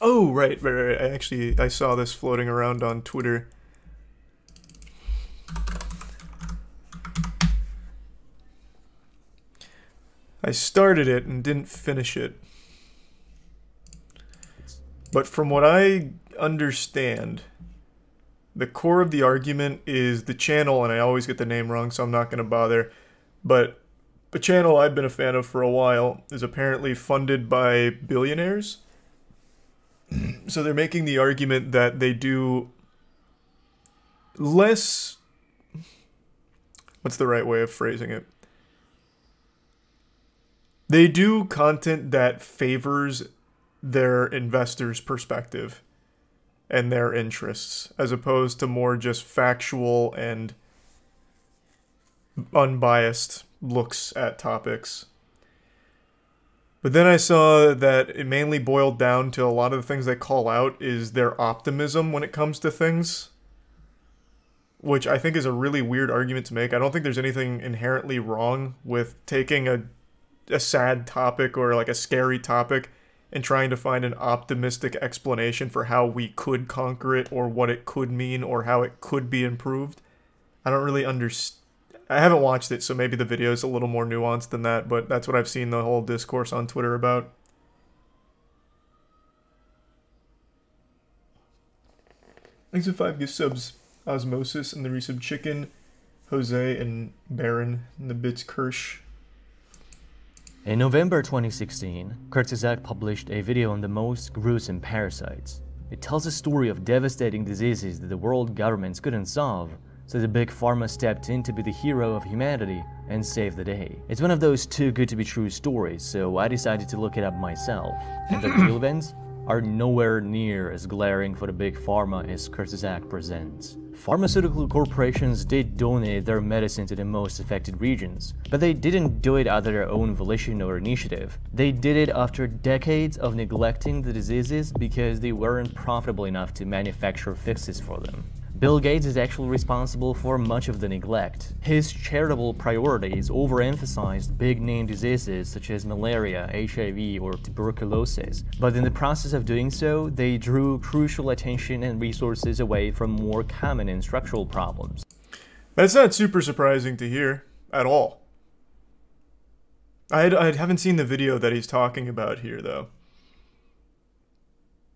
Oh, right, right, right. I actually I saw this floating around on Twitter. I started it and didn't finish it. But from what I understand, the core of the argument is the channel, and I always get the name wrong, so I'm not going to bother. But the channel I've been a fan of for a while is apparently funded by billionaires. So they're making the argument that they do less. What's the right way of phrasing it? They do content that favors their investors' perspective and their interests, as opposed to more just factual and unbiased looks at topics. But then I saw that it mainly boiled down to a lot of the things they call out is their optimism when it comes to things. Which I think is a really weird argument to make. I don't think there's anything inherently wrong with taking a a sad topic or like a scary topic and trying to find an optimistic explanation for how we could conquer it or what it could mean or how it could be improved. I don't really understand. I haven't watched it, so maybe the video is a little more nuanced than that, but that's what I've seen the whole discourse on Twitter about. Thanks for five gift subs. Osmosis and the resub chicken, Jose and Baron and the bits Kirsch. In November 2016, Kurzgesagt published a video on the most gruesome parasites. It tells a story of devastating diseases that the world governments couldn't solve, so the big pharma stepped in to be the hero of humanity and save the day. It's one of those too good to be true stories, so I decided to look it up myself. And the real events are nowhere near as glaring for the big pharma as Kurzgesagt presents. Pharmaceutical corporations did donate their medicine to the most affected regions, but they didn't do it out of their own volition or initiative. They did it after decades of neglecting the diseases because they weren't profitable enough to manufacture fixes for them. Bill Gates is actually responsible for much of the neglect. His charitable priorities overemphasized big-name diseases such as malaria, HIV, or tuberculosis, but in the process of doing so, they drew crucial attention and resources away from more common and structural problems. That's not super surprising to hear at all. I, I haven't seen the video that he's talking about here, though.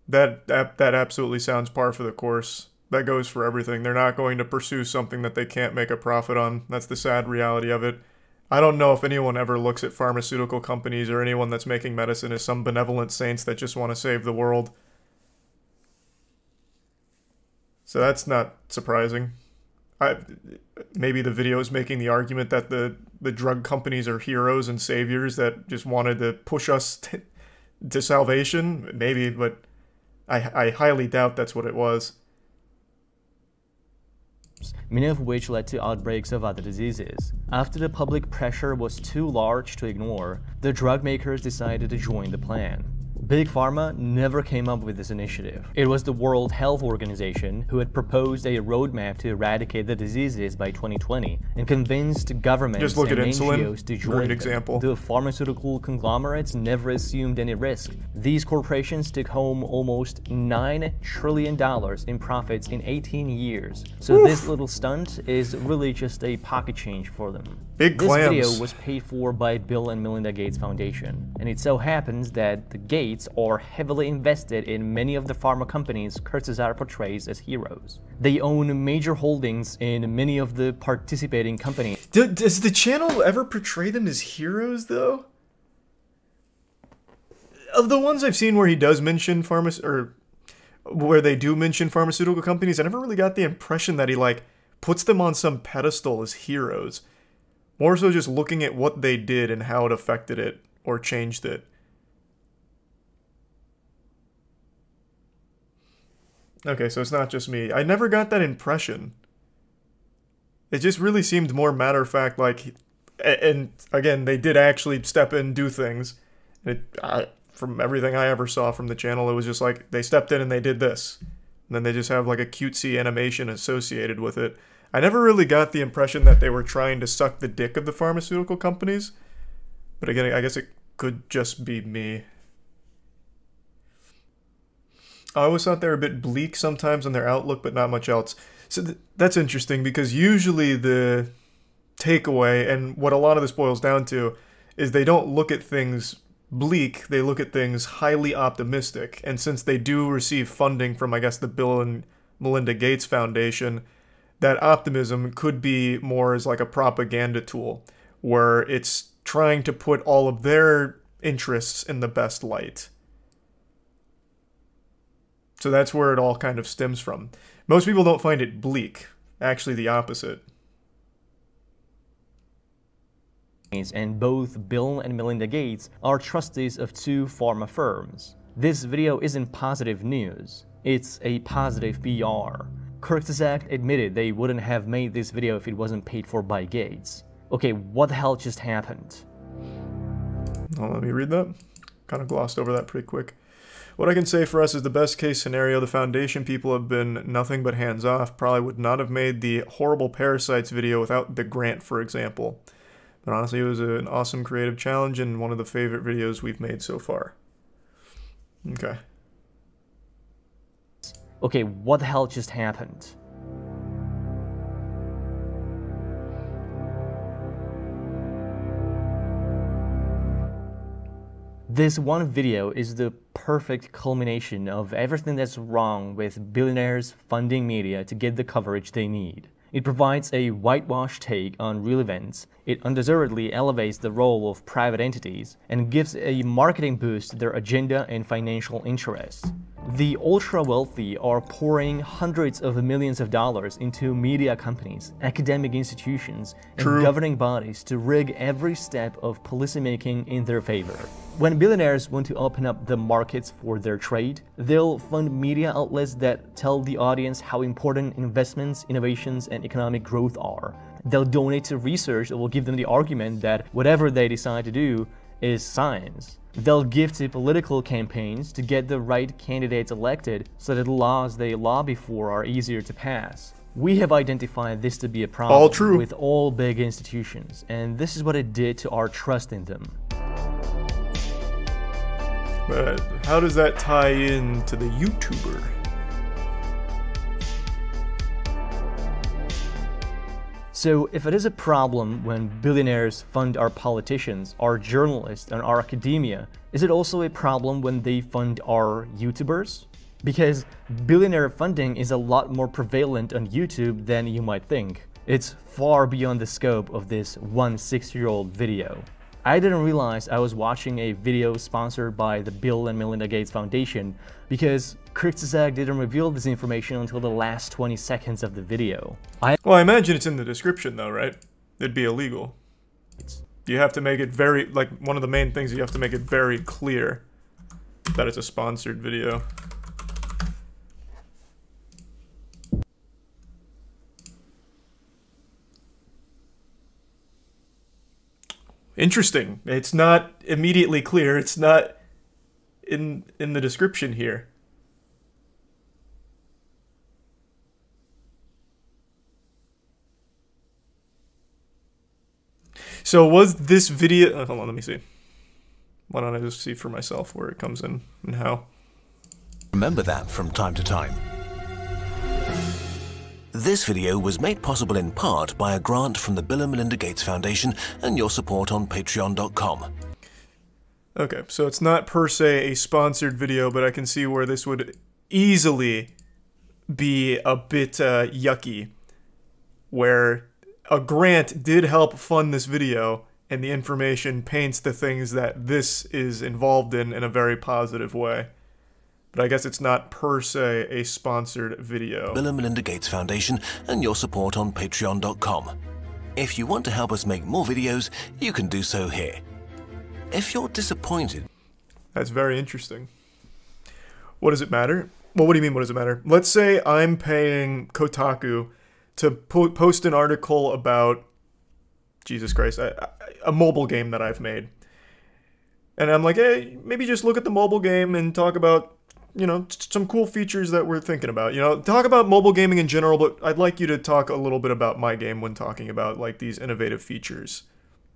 That, that, that absolutely sounds par for the course that goes for everything. They're not going to pursue something that they can't make a profit on. That's the sad reality of it. I don't know if anyone ever looks at pharmaceutical companies or anyone that's making medicine as some benevolent saints that just want to save the world. So that's not surprising. I, maybe the video is making the argument that the, the drug companies are heroes and saviors that just wanted to push us to salvation. Maybe, but I, I highly doubt that's what it was many of which led to outbreaks of other diseases. After the public pressure was too large to ignore, the drug makers decided to join the plan. Big Pharma never came up with this initiative. It was the World Health Organization who had proposed a roadmap to eradicate the diseases by 2020 and convinced governments Just look and at NGOs insulin. to join Great them. example. The pharmaceutical conglomerates never assumed any risk. These corporations took home almost $9 trillion in profits in 18 years. So Oof. this little stunt is really just a pocket change for them. Big this clams. video was paid for by Bill and Melinda Gates Foundation, and it so happens that the Gates are heavily invested in many of the pharma companies Kurzgesagt portrays as heroes. They own major holdings in many of the participating companies. Do, does the channel ever portray them as heroes, though? Of the ones I've seen where he does mention pharma or where they do mention pharmaceutical companies, I never really got the impression that he like puts them on some pedestal as heroes. More so just looking at what they did and how it affected it or changed it. Okay, so it's not just me. I never got that impression. It just really seemed more matter of fact, like, and again, they did actually step in and do things. It, I, from everything I ever saw from the channel, it was just like they stepped in and they did this. And then they just have like a cutesy animation associated with it. I never really got the impression that they were trying to suck the dick of the pharmaceutical companies. But again, I guess it could just be me. I always thought they were a bit bleak sometimes on their outlook, but not much else. So th- that's interesting because usually the takeaway and what a lot of this boils down to is they don't look at things bleak, they look at things highly optimistic. And since they do receive funding from, I guess, the Bill and Melinda Gates Foundation, that optimism could be more as like a propaganda tool where it's trying to put all of their interests in the best light. So that's where it all kind of stems from. Most people don't find it bleak, actually, the opposite. and both Bill and Melinda Gates are trustees of two pharma firms. This video isn't positive news, it's a positive PR. Kurzgesagt admitted they wouldn't have made this video if it wasn't paid for by Gates. Okay, what the hell just happened? Oh, let me read that. Kind of glossed over that pretty quick. What I can say for us is the best case scenario, the Foundation people have been nothing but hands off, probably would not have made the horrible Parasites video without the grant, for example. But honestly, it was an awesome creative challenge and one of the favorite videos we've made so far. Okay. Okay, what the hell just happened? This one video is the perfect culmination of everything that's wrong with billionaires funding media to get the coverage they need. It provides a whitewashed take on real events, it undeservedly elevates the role of private entities, and gives a marketing boost to their agenda and financial interests. The ultra wealthy are pouring hundreds of millions of dollars into media companies, academic institutions, and True. governing bodies to rig every step of policymaking in their favor. When billionaires want to open up the markets for their trade, they'll fund media outlets that tell the audience how important investments, innovations, and economic growth are. They'll donate to research that will give them the argument that whatever they decide to do is science. They'll give to political campaigns to get the right candidates elected so that the laws they lobby for are easier to pass. We have identified this to be a problem All true. with all big institutions, and this is what it did to our trust in them. But how does that tie in to the YouTuber? So, if it is a problem when billionaires fund our politicians, our journalists, and our academia, is it also a problem when they fund our YouTubers? Because billionaire funding is a lot more prevalent on YouTube than you might think. It's far beyond the scope of this one six year old video. I didn't realize I was watching a video sponsored by the Bill and Melinda Gates Foundation because Kurzgesagt didn't reveal this information until the last 20 seconds of the video. I Well, I imagine it's in the description, though, right? It'd be illegal. You have to make it very, like, one of the main things, you have to make it very clear that it's a sponsored video. Interesting. It's not immediately clear. It's not in in the description here. So was this video? uh, hold on, let me see. Why don't I just see for myself where it comes in and how? Remember that from time to time. This video was made possible in part by a grant from the Bill and Melinda Gates Foundation and your support on patreon.com. Okay, so it's not per se a sponsored video, but I can see where this would easily be a bit uh, yucky. Where a grant did help fund this video, and the information paints the things that this is involved in in a very positive way. But I guess it's not per se a sponsored video. Bill and Melinda Gates Foundation and your support on patreon.com. If you want to help us make more videos, you can do so here. If you're disappointed That's very interesting. What does it matter? Well, what do you mean, what does it matter? Let's say I'm paying Kotaku to po- post an article about, Jesus Christ, a, a mobile game that I've made. And I'm like, hey, maybe just look at the mobile game and talk about, you know, some cool features that we're thinking about. You know, talk about mobile gaming in general, but I'd like you to talk a little bit about my game when talking about, like, these innovative features.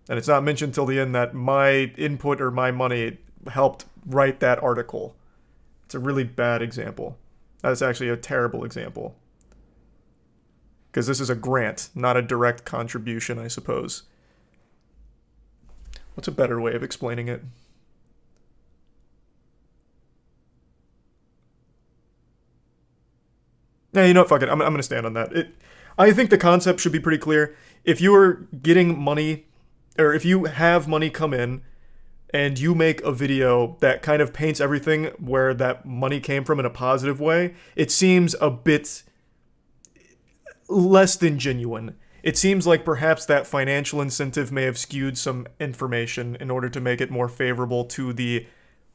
And it's not mentioned till the end that my input or my money helped write that article. It's a really bad example. That's actually a terrible example. Because this is a grant, not a direct contribution, I suppose. What's a better way of explaining it? Yeah, you know what? Fuck it. I'm, I'm going to stand on that. It, I think the concept should be pretty clear. If you are getting money, or if you have money come in, and you make a video that kind of paints everything where that money came from in a positive way, it seems a bit less than genuine. It seems like perhaps that financial incentive may have skewed some information in order to make it more favorable to the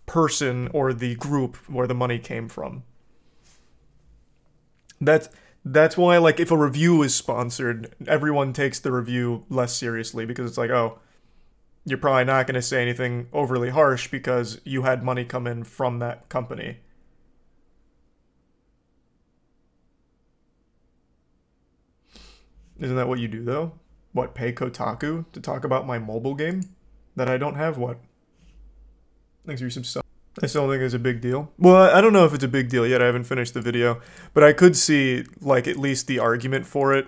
person or the group where the money came from. That's that's why like if a review is sponsored, everyone takes the review less seriously because it's like, oh, you're probably not going to say anything overly harsh because you had money come in from that company. Isn't that what you do though? What, pay Kotaku to talk about my mobile game that I don't have? What? Thanks for your sub. I still think it's a big deal. Well, I don't know if it's a big deal yet. I haven't finished the video, but I could see like at least the argument for it,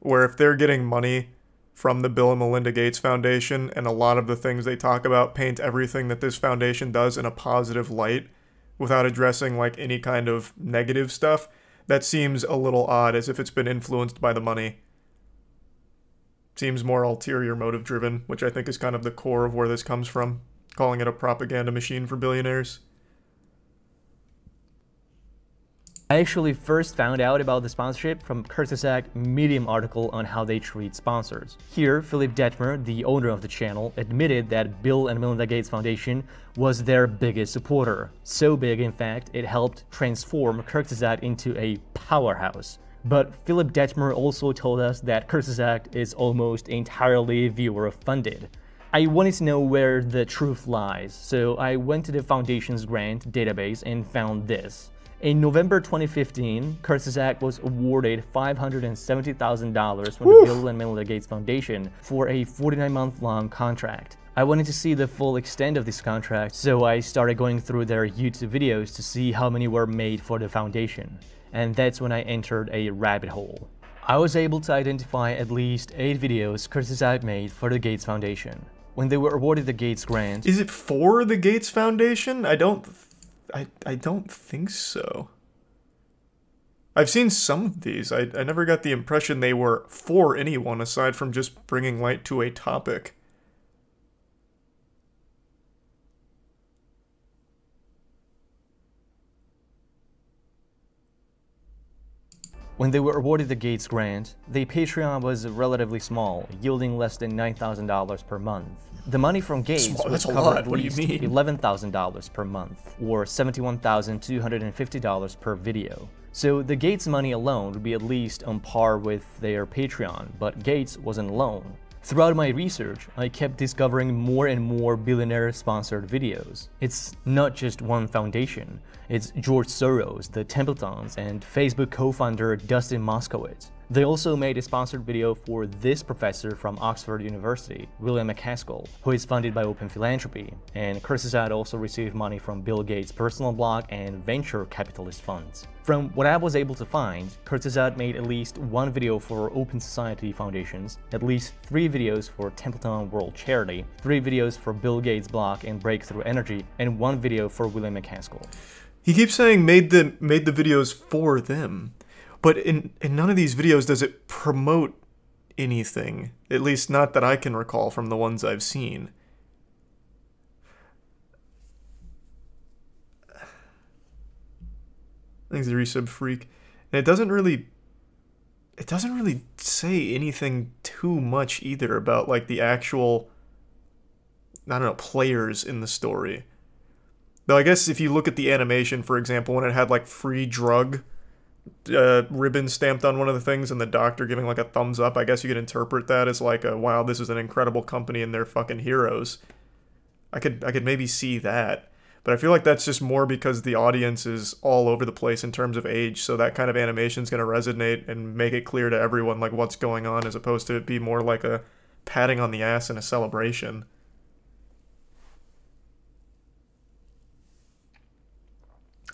where if they're getting money from the Bill and Melinda Gates Foundation, and a lot of the things they talk about paint everything that this foundation does in a positive light, without addressing like any kind of negative stuff. That seems a little odd, as if it's been influenced by the money seems more ulterior motive driven, which I think is kind of the core of where this comes from, calling it a propaganda machine for billionaires. I actually first found out about the sponsorship from Kurzgesagt Medium article on how they treat sponsors. Here, Philipp Dettmer, the owner of the channel, admitted that Bill and Melinda Gates Foundation was their biggest supporter. So big, in fact, it helped transform Kurzgesagt into a powerhouse. But Philipp Dettmer also told us that Kurzgesagt is almost entirely viewer funded. I wanted to know where the truth lies, so I went to the Foundation's grant database and found this. In November 2015, Kurzgesagt was awarded $570,000 from the Bill and Melinda Gates Foundation for a 49-month-long contract. I wanted to see the full extent of this contract, so I started going through their YouTube videos to see how many were made for the foundation and that's when I entered a rabbit hole. I was able to identify at least 8 videos Kurzgesagt made for the Gates Foundation. When they were awarded the Gates grant... Is it for the Gates Foundation? I don't... I, I don't think so. I've seen some of these. I, I never got the impression they were for anyone aside from just bringing light to a topic. When they were awarded the Gates grant, the Patreon was relatively small, yielding less than $9,000 per month. The money from Gates Small, would cover at least $11,000 per month, or $71,250 per video. So the Gates money alone would be at least on par with their Patreon, but Gates wasn't alone. Throughout my research, I kept discovering more and more billionaire-sponsored videos. It's not just one foundation. It's George Soros, the Templetons, and Facebook co-founder Dustin Moskovitz. They also made a sponsored video for this professor from Oxford University, William MacAskill, who is funded by Open Philanthropy, and Kurzgesagt also received money from Bill Gates' personal blog and venture capitalist funds. From what I was able to find, Kurzgesagt made at least one video for Open Society Foundations, at least three videos for Templeton World Charity, three videos for Bill Gates' blog and Breakthrough Energy, and one video for William MacAskill. He keeps saying made the made the videos for them. But in, in none of these videos does it promote anything. At least not that I can recall from the ones I've seen. Thanks, the resub freak. And it doesn't really it doesn't really say anything too much either about like the actual I don't know, players in the story. Though I guess if you look at the animation, for example, when it had like free drug uh, ribbon stamped on one of the things and the doctor giving like a thumbs up, I guess you could interpret that as like a wow, this is an incredible company and they're fucking heroes. I could I could maybe see that. But I feel like that's just more because the audience is all over the place in terms of age, so that kind of animation is going to resonate and make it clear to everyone like what's going on as opposed to it be more like a patting on the ass and a celebration.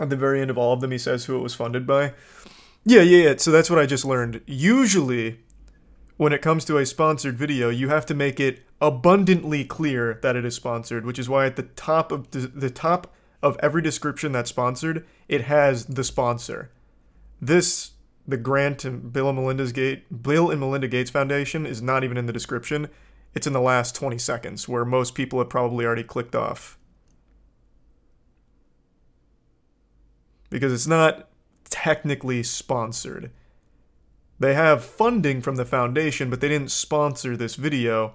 At the very end of all of them, he says who it was funded by. Yeah, yeah, yeah. So that's what I just learned. Usually, when it comes to a sponsored video, you have to make it abundantly clear that it is sponsored, which is why at the top of the, top of every description that's sponsored, it has the sponsor. This the grant and Bill and Melinda's Gate Bill and Melinda Gates Foundation is not even in the description. It's in the last 20 seconds where most people have probably already clicked off. Because it's not technically sponsored. They have funding from the foundation, but they didn't sponsor this video.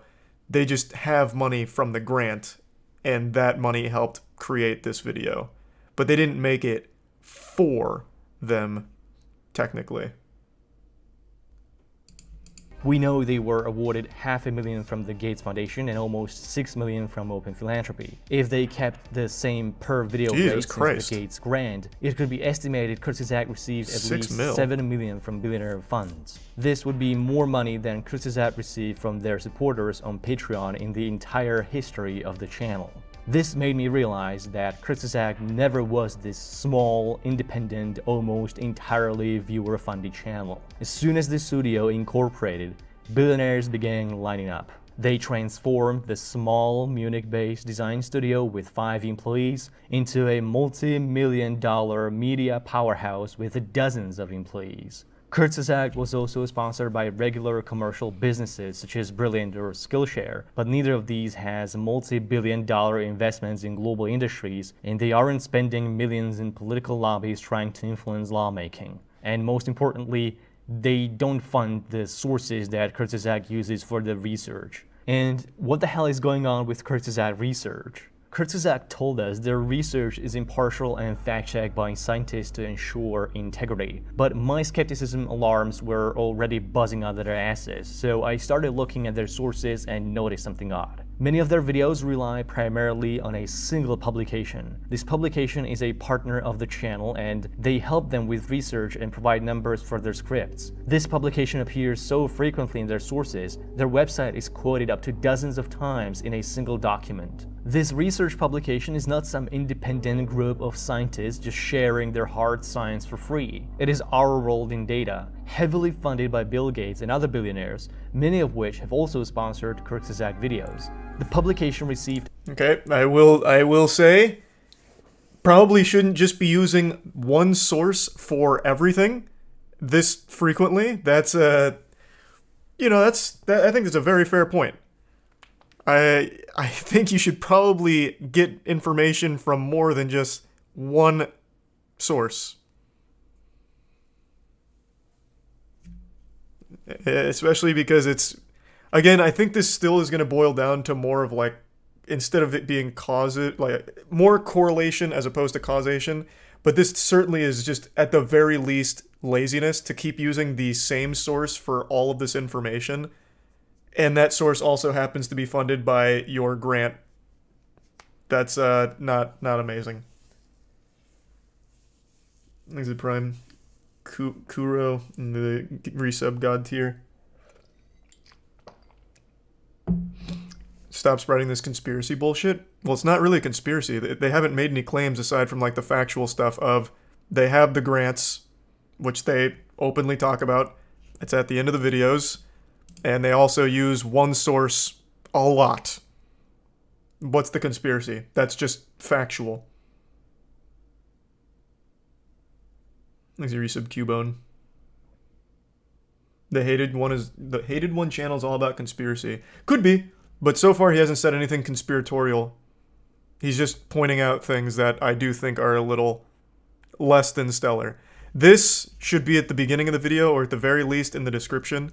They just have money from the grant, and that money helped create this video. But they didn't make it for them, technically. We know they were awarded half a million from the Gates Foundation and almost six million from Open Philanthropy. If they kept the same per video Jesus rate since the Gates grant, it could be estimated Kurzgesagt received at Six least mil. seven million from billionaire funds. This would be more money than Kurzgesagt received from their supporters on Patreon in the entire history of the channel. This made me realize that Curtis never was this small, independent, almost entirely viewer-funded channel. As soon as the studio incorporated, billionaires began lining up. They transformed the small Munich-based design studio with five employees into a multi-million dollar media powerhouse with dozens of employees. Kurzgesagt was also sponsored by regular commercial businesses such as Brilliant or Skillshare, but neither of these has multi-billion dollar investments in global industries, and they aren't spending millions in political lobbies trying to influence lawmaking. And most importantly, they don't fund the sources that Kurzgesagt uses for the research. And what the hell is going on with Kurzgesagt research? Kurzgesagt told us their research is impartial and fact-checked by scientists to ensure integrity. But my skepticism alarms were already buzzing out of their asses, so I started looking at their sources and noticed something odd. Many of their videos rely primarily on a single publication. This publication is a partner of the channel and they help them with research and provide numbers for their scripts. This publication appears so frequently in their sources, their website is quoted up to dozens of times in a single document. This research publication is not some independent group of scientists just sharing their hard science for free. It is our world in data, heavily funded by Bill Gates and other billionaires, many of which have also sponsored Kurzgesagt videos. The publication received Okay, I will I will say probably shouldn't just be using one source for everything this frequently. That's a you know, that's that, I think that's a very fair point. I I think you should probably get information from more than just one source. Especially because it's again, I think this still is going to boil down to more of like instead of it being cause like more correlation as opposed to causation. But this certainly is just at the very least laziness to keep using the same source for all of this information. And that source also happens to be funded by your grant. That's uh not not amazing. Is it Prime Kuro in the resub god tier? stop spreading this conspiracy bullshit. Well, it's not really a conspiracy. They they haven't made any claims aside from like the factual stuff of they have the grants, which they openly talk about. It's at the end of the videos, and they also use one source a lot. What's the conspiracy? That's just factual. Thanks, Resub Cubone. The hated one is the hated one channel is all about conspiracy. Could be, but so far he hasn't said anything conspiratorial. He's just pointing out things that I do think are a little less than stellar. This should be at the beginning of the video or at the very least in the description.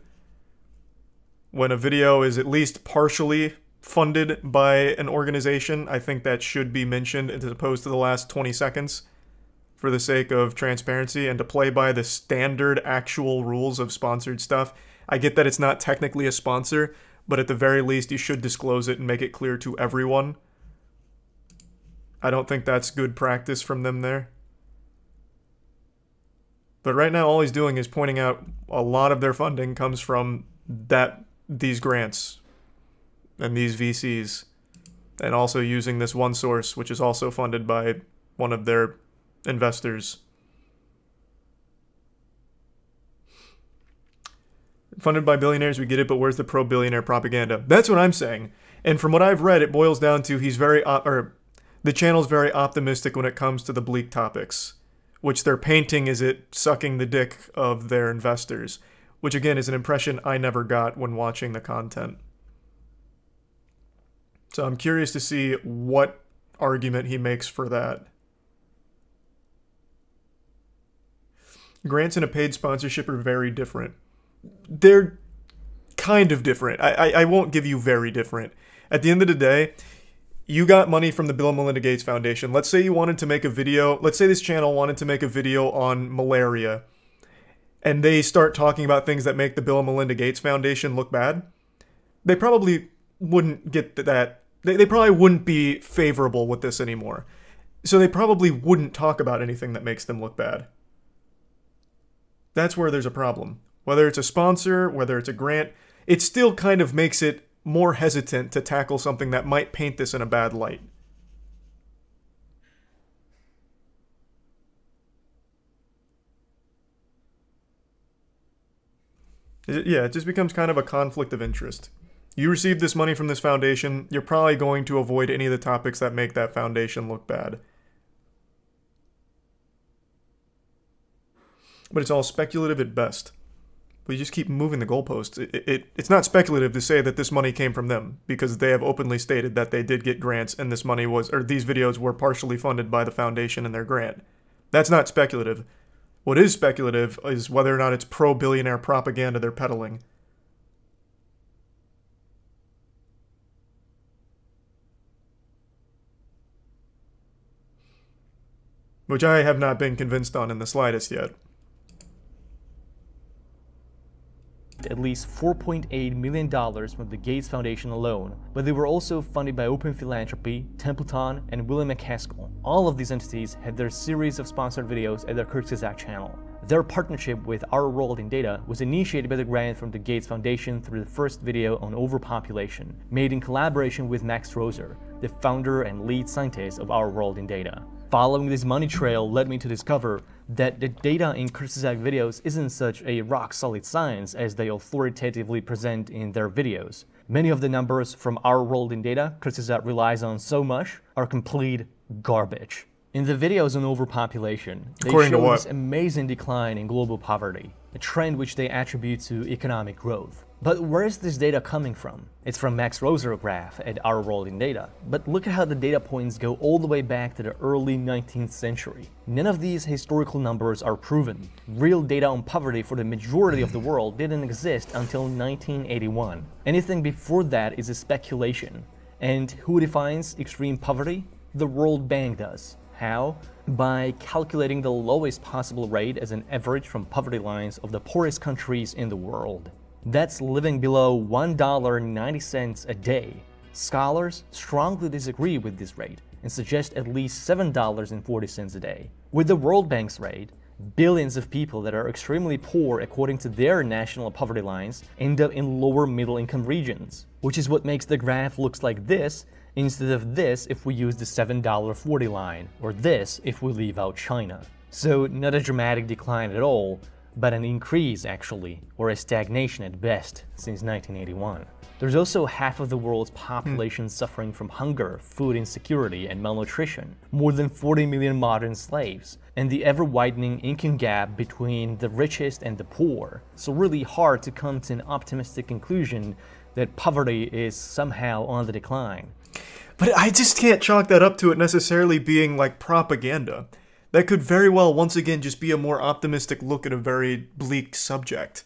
When a video is at least partially funded by an organization, I think that should be mentioned as opposed to the last 20 seconds for the sake of transparency and to play by the standard actual rules of sponsored stuff. I get that it's not technically a sponsor, but at the very least, you should disclose it and make it clear to everyone. I don't think that's good practice from them there. But right now, all he's doing is pointing out a lot of their funding comes from that these grants and these VCs, and also using this one source, which is also funded by one of their investors. Funded by billionaires, we get it, but where's the pro billionaire propaganda? That's what I'm saying. And from what I've read, it boils down to he's very, or the channel's very optimistic when it comes to the bleak topics, which they're painting as it sucking the dick of their investors, which again is an impression I never got when watching the content. So I'm curious to see what argument he makes for that. Grants and a paid sponsorship are very different. They're kind of different. I, I, I won't give you very different. At the end of the day, you got money from the Bill and Melinda Gates Foundation. Let's say you wanted to make a video. Let's say this channel wanted to make a video on malaria, and they start talking about things that make the Bill and Melinda Gates Foundation look bad. They probably wouldn't get that. They, they probably wouldn't be favorable with this anymore. So they probably wouldn't talk about anything that makes them look bad. That's where there's a problem. Whether it's a sponsor, whether it's a grant, it still kind of makes it more hesitant to tackle something that might paint this in a bad light. Yeah, it just becomes kind of a conflict of interest. You receive this money from this foundation, you're probably going to avoid any of the topics that make that foundation look bad. But it's all speculative at best. We just keep moving the goalposts. It, it, it's not speculative to say that this money came from them because they have openly stated that they did get grants and this money was, or these videos were partially funded by the foundation and their grant. That's not speculative. What is speculative is whether or not it's pro billionaire propaganda they're peddling. Which I have not been convinced on in the slightest yet. At least $4.8 million from the Gates Foundation alone, but they were also funded by Open Philanthropy, Templeton, and William MacAskill. All of these entities had their series of sponsored videos at their Kurzgesagt channel. Their partnership with Our World in Data was initiated by the grant from the Gates Foundation through the first video on overpopulation, made in collaboration with Max Roser, the founder and lead scientist of Our World in Data. Following this money trail led me to discover that the data in Kurzgesagt videos isn't such a rock-solid science as they authoritatively present in their videos. Many of the numbers from our world in data Kurzgesagt relies on so much are complete garbage. In the videos on overpopulation, they According show this amazing decline in global poverty, a trend which they attribute to economic growth. But where is this data coming from? It's from Max Roser graph at Our in Data. But look at how the data points go all the way back to the early 19th century. None of these historical numbers are proven. Real data on poverty for the majority of the world didn't exist until 1981. Anything before that is a speculation. And who defines extreme poverty? The World Bank does. How? By calculating the lowest possible rate as an average from poverty lines of the poorest countries in the world. That's living below $1.90 a day. Scholars strongly disagree with this rate and suggest at least $7.40 a day. With the World Bank's rate, billions of people that are extremely poor according to their national poverty lines end up in lower middle income regions, which is what makes the graph looks like this instead of this if we use the $7.40 line, or this if we leave out China. So not a dramatic decline at all, but an increase actually, or a stagnation at best, since 1981. There's also half of the world's hmm. population suffering from hunger, food insecurity, and malnutrition, more than 40 million modern slaves, and the ever widening income gap between the richest and the poor. So, really hard to come to an optimistic conclusion that poverty is somehow on the decline. But I just can't chalk that up to it necessarily being like propaganda. That could very well once again just be a more optimistic look at a very bleak subject.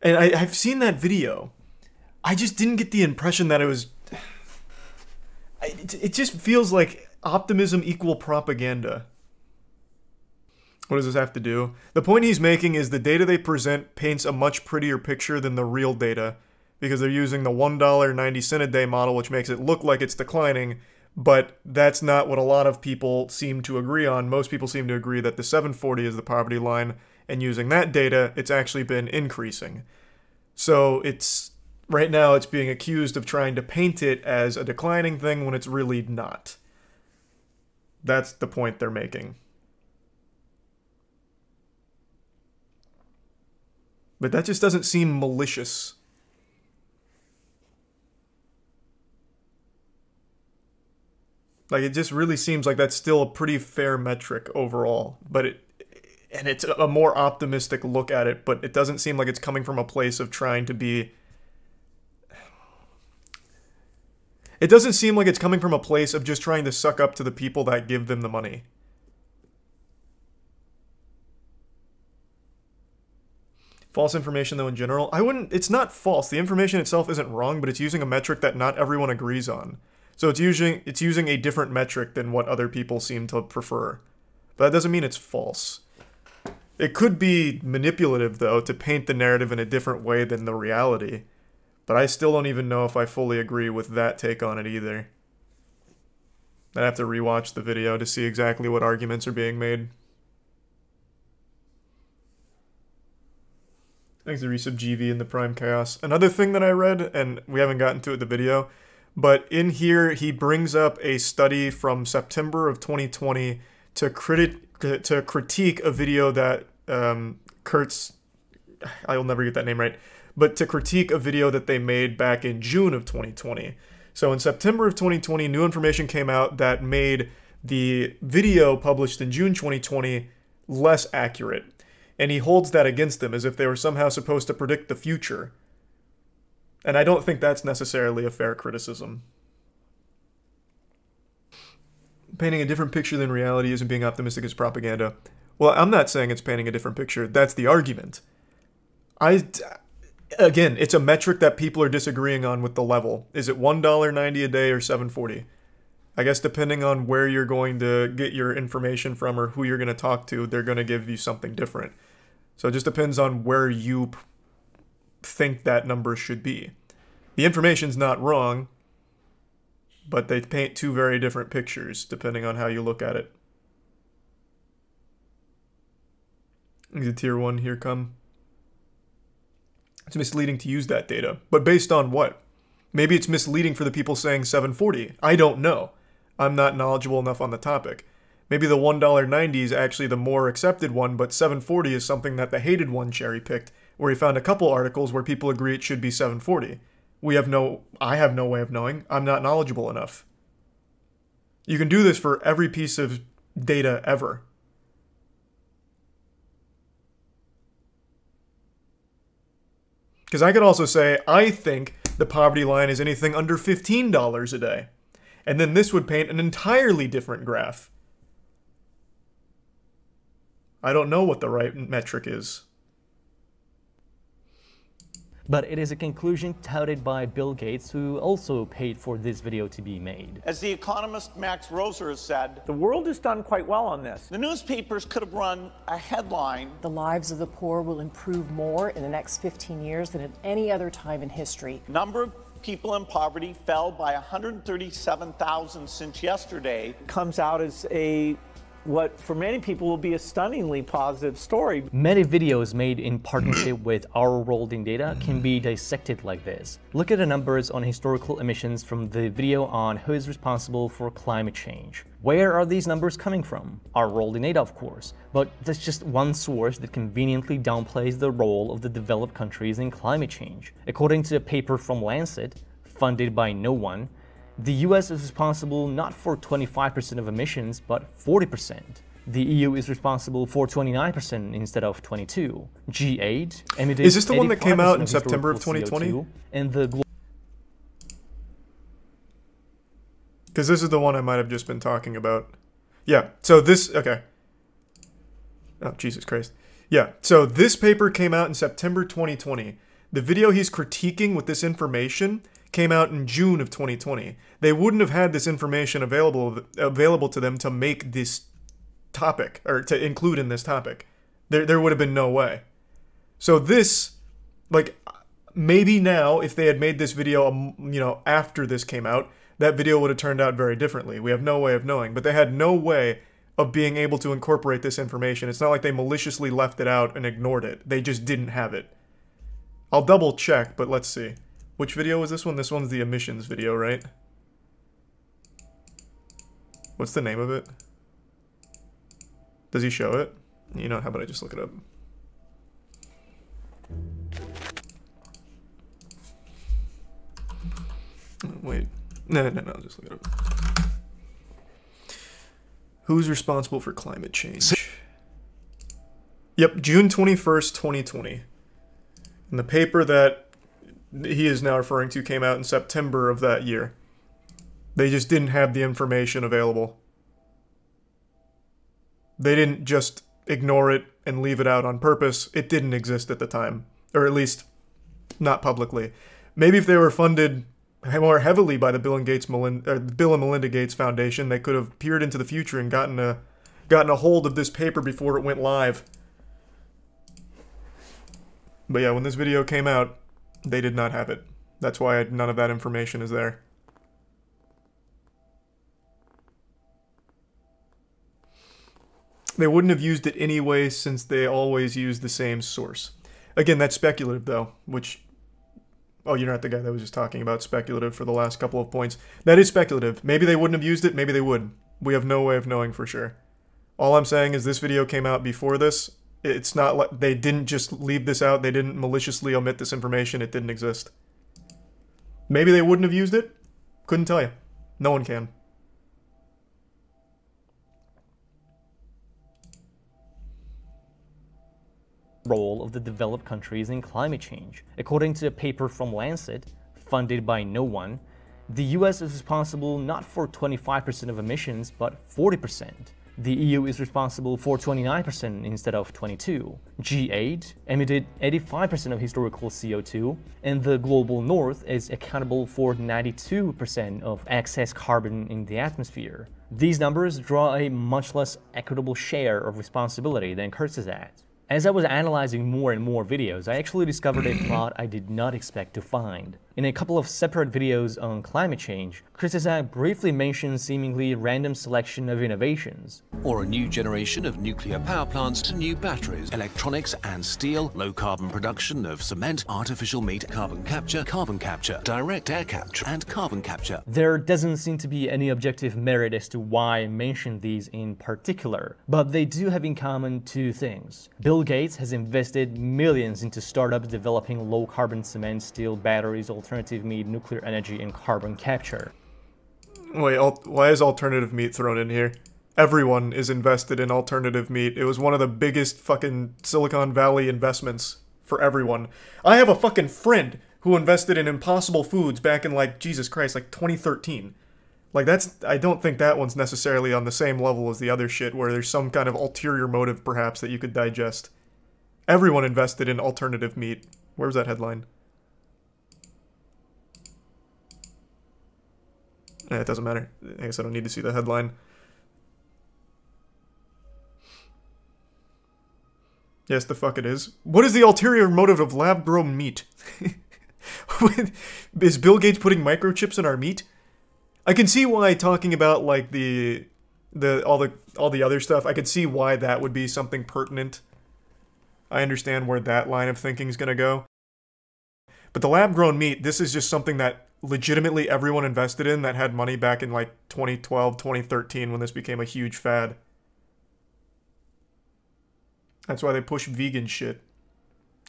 And I, I've seen that video. I just didn't get the impression that it was. It, it just feels like optimism equal propaganda. What does this have to do? The point he's making is the data they present paints a much prettier picture than the real data because they're using the $1.90 a day model, which makes it look like it's declining, but that's not what a lot of people seem to agree on. Most people seem to agree that the 740 is the poverty line, and using that data, it's actually been increasing. So it's right now it's being accused of trying to paint it as a declining thing when it's really not. That's the point they're making. But that just doesn't seem malicious. Like it just really seems like that's still a pretty fair metric overall, but it and it's a more optimistic look at it, but it doesn't seem like it's coming from a place of trying to be It doesn't seem like it's coming from a place of just trying to suck up to the people that give them the money. False information, though, in general, I wouldn't. It's not false. The information itself isn't wrong, but it's using a metric that not everyone agrees on. So it's using it's using a different metric than what other people seem to prefer. But that doesn't mean it's false. It could be manipulative, though, to paint the narrative in a different way than the reality. But I still don't even know if I fully agree with that take on it either. I'd have to rewatch the video to see exactly what arguments are being made. Thanks to Resub GV and the Prime Chaos. Another thing that I read, and we haven't gotten to it in the video, but in here he brings up a study from September of 2020 to critic to critique a video that um, Kurtz, I will never get that name right, but to critique a video that they made back in June of 2020. So in September of 2020, new information came out that made the video published in June 2020 less accurate and he holds that against them as if they were somehow supposed to predict the future. And I don't think that's necessarily a fair criticism. Painting a different picture than reality isn't being optimistic as propaganda. Well, I'm not saying it's painting a different picture. That's the argument. I again, it's a metric that people are disagreeing on with the level. Is it $1.90 a day or 740? I guess depending on where you're going to get your information from or who you're going to talk to, they're going to give you something different. So it just depends on where you think that number should be. The information's not wrong, but they paint two very different pictures depending on how you look at it. The tier 1 here come. It's misleading to use that data. But based on what? Maybe it's misleading for the people saying 740. I don't know. I'm not knowledgeable enough on the topic. Maybe the $1.90 is actually the more accepted one, but 740 is something that the hated one cherry picked, where he found a couple articles where people agree it should be 740. We have no I have no way of knowing. I'm not knowledgeable enough. You can do this for every piece of data ever. Because I could also say, I think the poverty line is anything under $15 a day. And then this would paint an entirely different graph. I don't know what the right metric is. But it is a conclusion touted by Bill Gates, who also paid for this video to be made. As the economist Max Roser has said, the world has done quite well on this. The newspapers could have run a headline The lives of the poor will improve more in the next 15 years than at any other time in history. Number of people in poverty fell by 137,000 since yesterday. Comes out as a what for many people will be a stunningly positive story. Many videos made in partnership with Our World in Data can be dissected like this. Look at the numbers on historical emissions from the video on who is responsible for climate change. Where are these numbers coming from? Our World in Data, of course, but that's just one source that conveniently downplays the role of the developed countries in climate change. According to a paper from Lancet, funded by no one, the US is responsible not for 25% of emissions, but 40%. The EU is responsible for 29% instead of 22. G8 emitted Is this the one that came out in September of 2020? CO2, and the Because this is the one I might have just been talking about. Yeah, so this, okay. Oh, Jesus Christ. Yeah, so this paper came out in September 2020. The video he's critiquing with this information came out in June of 2020. They wouldn't have had this information available available to them to make this topic or to include in this topic. There there would have been no way. So this like maybe now if they had made this video um, you know after this came out, that video would have turned out very differently. We have no way of knowing, but they had no way of being able to incorporate this information. It's not like they maliciously left it out and ignored it. They just didn't have it. I'll double check, but let's see. Which video was this one? This one's the emissions video, right? What's the name of it? Does he show it? You know, how about I just look it up? Wait. No, no, no, just look it up. Who's responsible for climate change? Yep, June 21st, 2020. And the paper that he is now referring to came out in September of that year. They just didn't have the information available. They didn't just ignore it and leave it out on purpose. It didn't exist at the time, or at least not publicly. Maybe if they were funded more heavily by the Bill and Gates Melinda, Bill and Melinda Gates Foundation, they could have peered into the future and gotten a gotten a hold of this paper before it went live. But yeah, when this video came out, they did not have it. That's why none of that information is there. They wouldn't have used it anyway since they always use the same source. Again, that's speculative though, which Oh, you're not the guy that was just talking about speculative for the last couple of points. That is speculative. Maybe they wouldn't have used it, maybe they would. We have no way of knowing for sure. All I'm saying is this video came out before this. It's not like they didn't just leave this out, they didn't maliciously omit this information, it didn't exist. Maybe they wouldn't have used it? Couldn't tell you. No one can. role of the developed countries in climate change. According to a paper from Lancet, funded by no one, the US is responsible not for 25% of emissions, but 40%. The EU is responsible for 29% instead of 22. G8 emitted 85% of historical CO2, and the global north is accountable for 92% of excess carbon in the atmosphere. These numbers draw a much less equitable share of responsibility than Kurzgesagt. As I was analyzing more and more videos, I actually discovered a plot I did not expect to find. In a couple of separate videos on climate change, Kurzgesagt briefly mentions seemingly random selection of innovations. Or a new generation of nuclear power plants to new batteries, electronics and steel, low carbon production of cement, artificial meat, carbon capture, carbon capture, direct air capture, and carbon capture. There doesn't seem to be any objective merit as to why I mentioned these in particular, but they do have in common two things. Bill Gates has invested millions into startups developing low carbon cement, steel, batteries, alternative meat, nuclear energy, and carbon capture. Wait, why is alternative meat thrown in here? Everyone is invested in alternative meat. It was one of the biggest fucking Silicon Valley investments for everyone. I have a fucking friend who invested in Impossible Foods back in like Jesus Christ, like 2013. Like that's I don't think that one's necessarily on the same level as the other shit where there's some kind of ulterior motive perhaps that you could digest. Everyone invested in alternative meat. Where's that headline? Eh, it doesn't matter. I guess I don't need to see the headline. Yes, the fuck it is. What is the ulterior motive of lab-grown meat? is Bill Gates putting microchips in our meat? I can see why talking about like the the all the all the other stuff. I could see why that would be something pertinent. I understand where that line of thinking is going to go. But the lab-grown meat, this is just something that legitimately everyone invested in that had money back in like 2012, 2013 when this became a huge fad. That's why they push vegan shit.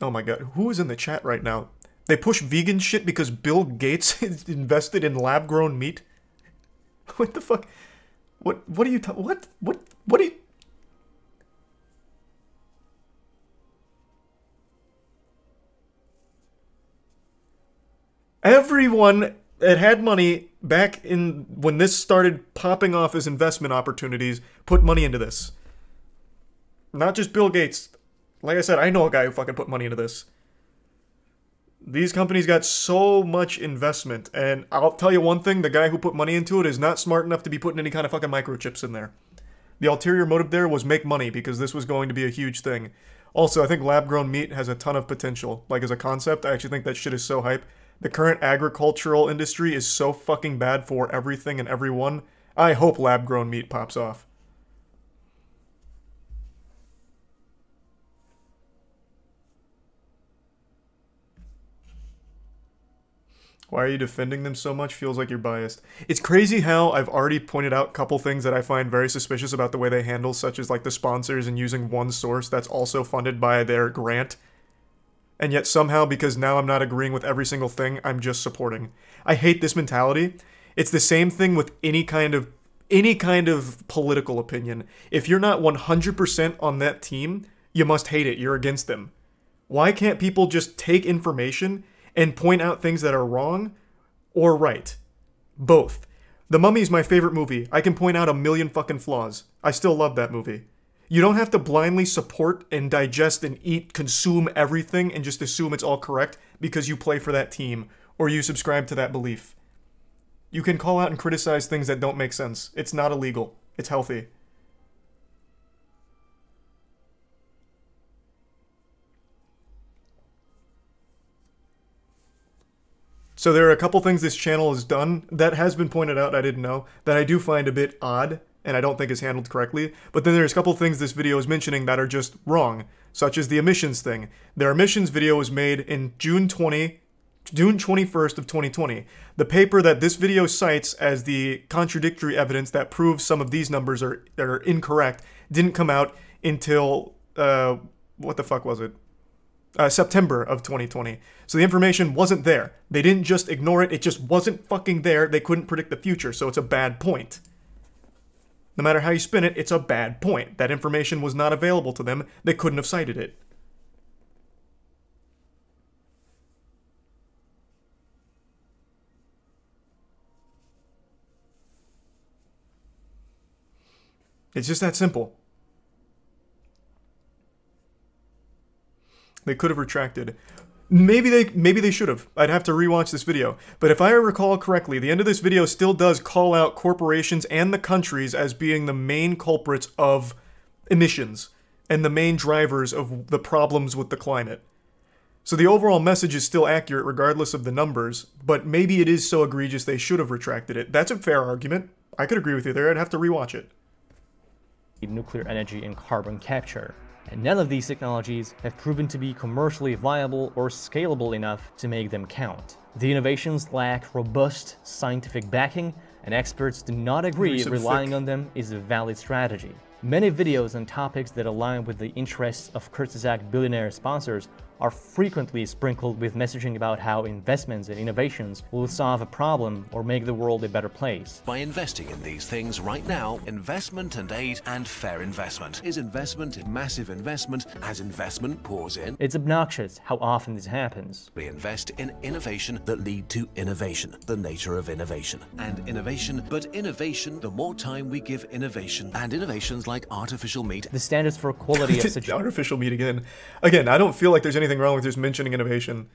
Oh my god, who is in the chat right now? They push vegan shit because Bill Gates invested in lab-grown meat? What the fuck? What what are you what what what are you Everyone that had money back in when this started popping off as investment opportunities put money into this. Not just Bill Gates. Like I said, I know a guy who fucking put money into this. These companies got so much investment, and I'll tell you one thing: the guy who put money into it is not smart enough to be putting any kind of fucking microchips in there. The ulterior motive there was make money because this was going to be a huge thing. Also, I think lab-grown meat has a ton of potential. Like as a concept, I actually think that shit is so hype. The current agricultural industry is so fucking bad for everything and everyone. I hope lab grown meat pops off. Why are you defending them so much? Feels like you're biased. It's crazy how I've already pointed out a couple things that I find very suspicious about the way they handle, such as like the sponsors and using one source that's also funded by their grant. And yet somehow, because now I'm not agreeing with every single thing, I'm just supporting. I hate this mentality. It's the same thing with any kind of any kind of political opinion. If you're not 100% on that team, you must hate it. You're against them. Why can't people just take information and point out things that are wrong or right? Both. The Mummy is my favorite movie. I can point out a million fucking flaws. I still love that movie. You don't have to blindly support and digest and eat, consume everything and just assume it's all correct because you play for that team or you subscribe to that belief. You can call out and criticize things that don't make sense. It's not illegal. It's healthy. So there are a couple things this channel has done that has been pointed out I didn't know that I do find a bit odd and I don't think is handled correctly. But then there's a couple things this video is mentioning that are just wrong, such as the emissions thing. Their emissions video was made in June 20, June 21st of 2020. The paper that this video cites as the contradictory evidence that proves some of these numbers are, are incorrect didn't come out until, uh, what the fuck was it? Uh, September of 2020. So the information wasn't there. They didn't just ignore it, it just wasn't fucking there. They couldn't predict the future, so it's a bad point. No matter how you spin it, it's a bad point. That information was not available to them, they couldn't have cited it. It's just that simple. They could have retracted. Maybe they maybe they should have. I'd have to rewatch this video. But if I recall correctly, the end of this video still does call out corporations and the countries as being the main culprits of emissions and the main drivers of the problems with the climate. So the overall message is still accurate regardless of the numbers, but maybe it is so egregious they should have retracted it. That's a fair argument. I could agree with you there. I'd have to rewatch it nuclear energy and carbon capture. And none of these technologies have proven to be commercially viable or scalable enough to make them count. The innovations lack robust scientific backing, and experts do not agree relying on them is a valid strategy. Many videos on topics that align with the interests of Kurzgesagt billionaire sponsors are frequently sprinkled with messaging about how investments and innovations will solve a problem or make the world a better place. By investing in these things right now, investment and aid and fair investment. Is investment in massive investment as investment pours in? It's obnoxious how often this happens. We invest in innovation that lead to innovation, the nature of innovation. And innovation, but innovation, the more time we give innovation, and innovations like artificial meat. The standards for quality of such artificial meat again. Again, I don't feel like there's anything wrong with just mentioning innovation.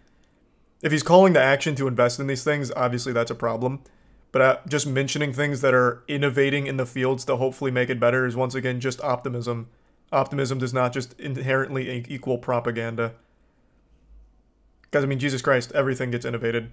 If he's calling the action to invest in these things, obviously that's a problem. But uh, just mentioning things that are innovating in the fields to hopefully make it better is once again just optimism. Optimism does not just inherently equal propaganda. Because, I mean, Jesus Christ, everything gets innovated.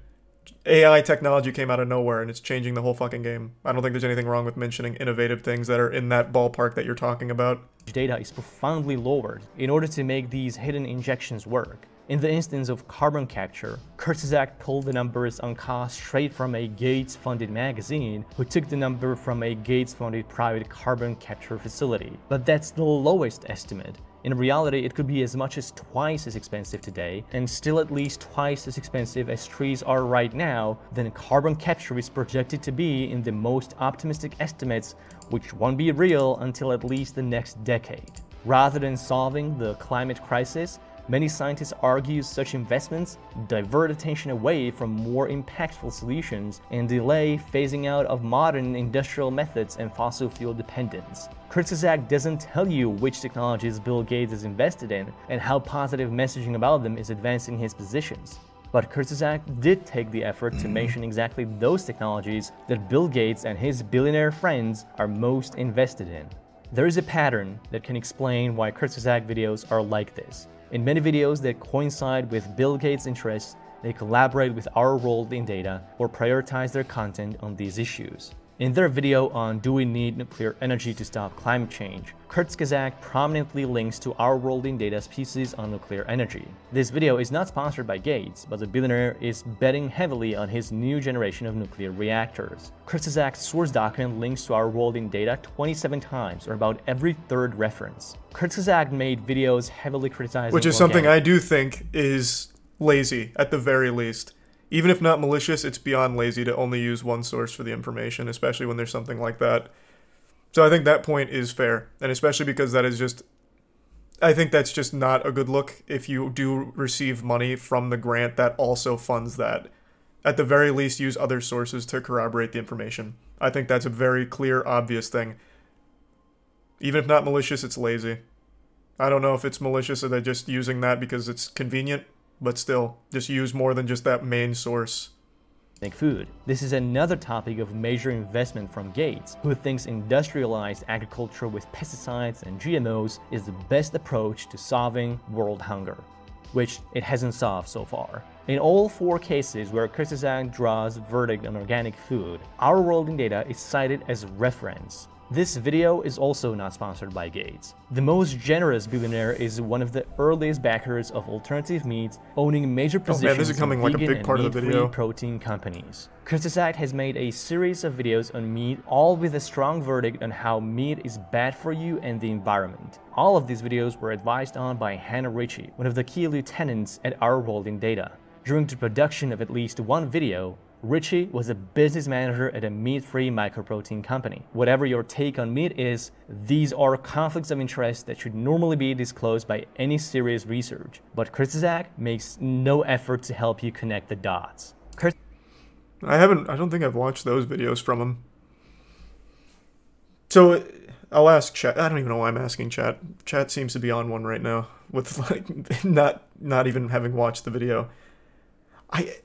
AI technology came out of nowhere and it's changing the whole fucking game. I don't think there's anything wrong with mentioning innovative things that are in that ballpark that you're talking about. Data is profoundly lowered in order to make these hidden injections work. In the instance of carbon capture, Kurzgesagt pulled the numbers on cost straight from a Gates-funded magazine, who took the number from a Gates-funded private carbon capture facility. But that's the lowest estimate. In reality, it could be as much as twice as expensive today, and still at least twice as expensive as trees are right now, than carbon capture is projected to be in the most optimistic estimates, which won't be real until at least the next decade. Rather than solving the climate crisis, Many scientists argue such investments divert attention away from more impactful solutions and delay phasing out of modern industrial methods and fossil fuel dependence. Kurzgesagt doesn't tell you which technologies Bill Gates is invested in and how positive messaging about them is advancing his positions. But Kurzgesagt did take the effort to mm-hmm. mention exactly those technologies that Bill Gates and his billionaire friends are most invested in. There is a pattern that can explain why Kurzgesagt videos are like this. In many videos that coincide with Bill Gates' interests, they collaborate with Our World in Data or prioritize their content on these issues. In their video on Do We Need Nuclear Energy to Stop Climate Change, Kurzgesagt prominently links to Our World in Data's pieces on nuclear energy. This video is not sponsored by Gates, but the billionaire is betting heavily on his new generation of nuclear reactors. Kurzgesagt's source document links to Our World in Data 27 times, or about every third reference. Kurzgesagt made videos heavily criticizing Which is something I do think is lazy, at the very least. Even if not malicious, it's beyond lazy to only use one source for the information, especially when there's something like that. So I think that point is fair, and especially because that is just. I think that's just not a good look if you do receive money from the grant that also funds that. At the very least, use other sources to corroborate the information. I think that's a very clear, obvious thing. Even if not malicious, it's lazy. I don't know if it's malicious or they're just using that because it's convenient, but still, just use more than just that main source. food. This is another topic of major investment from Gates, who thinks industrialized agriculture with pesticides and GMOs is the best approach to solving world hunger, which it hasn't solved so far. In all four cases where Kurzgesagt draws verdict on organic food, our world in data is cited as reference. This video is also not sponsored by Gates. The most generous billionaire is one of the earliest backers of alternative meats, owning major positions Oh, man, this in like a vegan big part and of the meat-free protein companies. Kurzgesagt has made a series of videos on meat, all with a strong verdict on how meat is bad for you and the environment. All of these videos were advised on by Hannah Ritchie, one of the key lieutenants at Our World in Data. During the production of at least one video, Ritchie was a business manager at a meat-free mycoprotein company. Whatever your take on meat is, these are conflicts of interest that should normally be disclosed by any serious research. But Kurzgesagt makes no effort to help you connect the dots. Kurz- I haven't. I don't think I've watched those videos from him. So I'll ask chat. I don't even know why I'm asking chat. Chat seems to be on one right now with like not not even having watched the video. I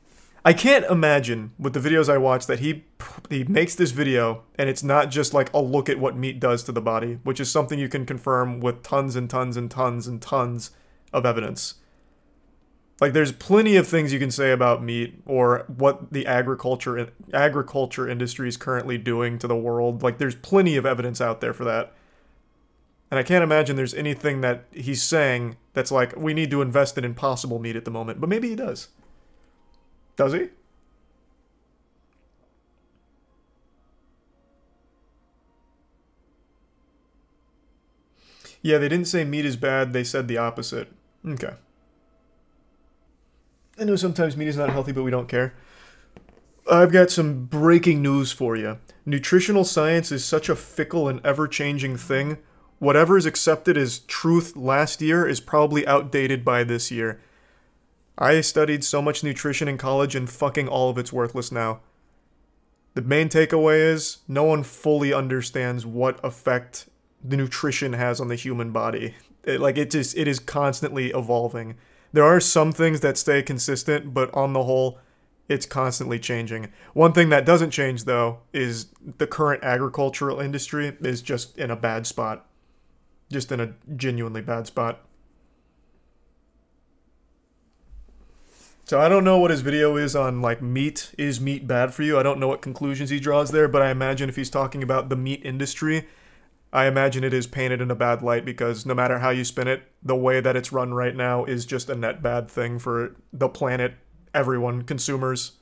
I can't imagine with the videos I watch that he he makes this video and it's not just like a look at what meat does to the body, which is something you can confirm with tons and tons and tons and tons of evidence. Like there's plenty of things you can say about meat or what the agriculture agriculture industry is currently doing to the world. Like there's plenty of evidence out there for that. And I can't imagine there's anything that he's saying that's like we need to invest in impossible meat at the moment, but maybe he does. Does he? Yeah, they didn't say meat is bad, they said the opposite. Okay. I know sometimes meat is not healthy, but we don't care. I've got some breaking news for you. Nutritional science is such a fickle and ever changing thing. Whatever is accepted as truth last year is probably outdated by this year. I studied so much nutrition in college and fucking all of it's worthless now. The main takeaway is no one fully understands what effect the nutrition has on the human body. It, like it just it is constantly evolving. There are some things that stay consistent, but on the whole, it's constantly changing. One thing that doesn't change though is the current agricultural industry is just in a bad spot. Just in a genuinely bad spot. So I don't know what his video is on like meat. Is meat bad for you? I don't know what conclusions he draws there, but I imagine if he's talking about the meat industry, I imagine it is painted in a bad light because no matter how you spin it, the way that it's run right now is just a net bad thing for the planet, everyone, consumers.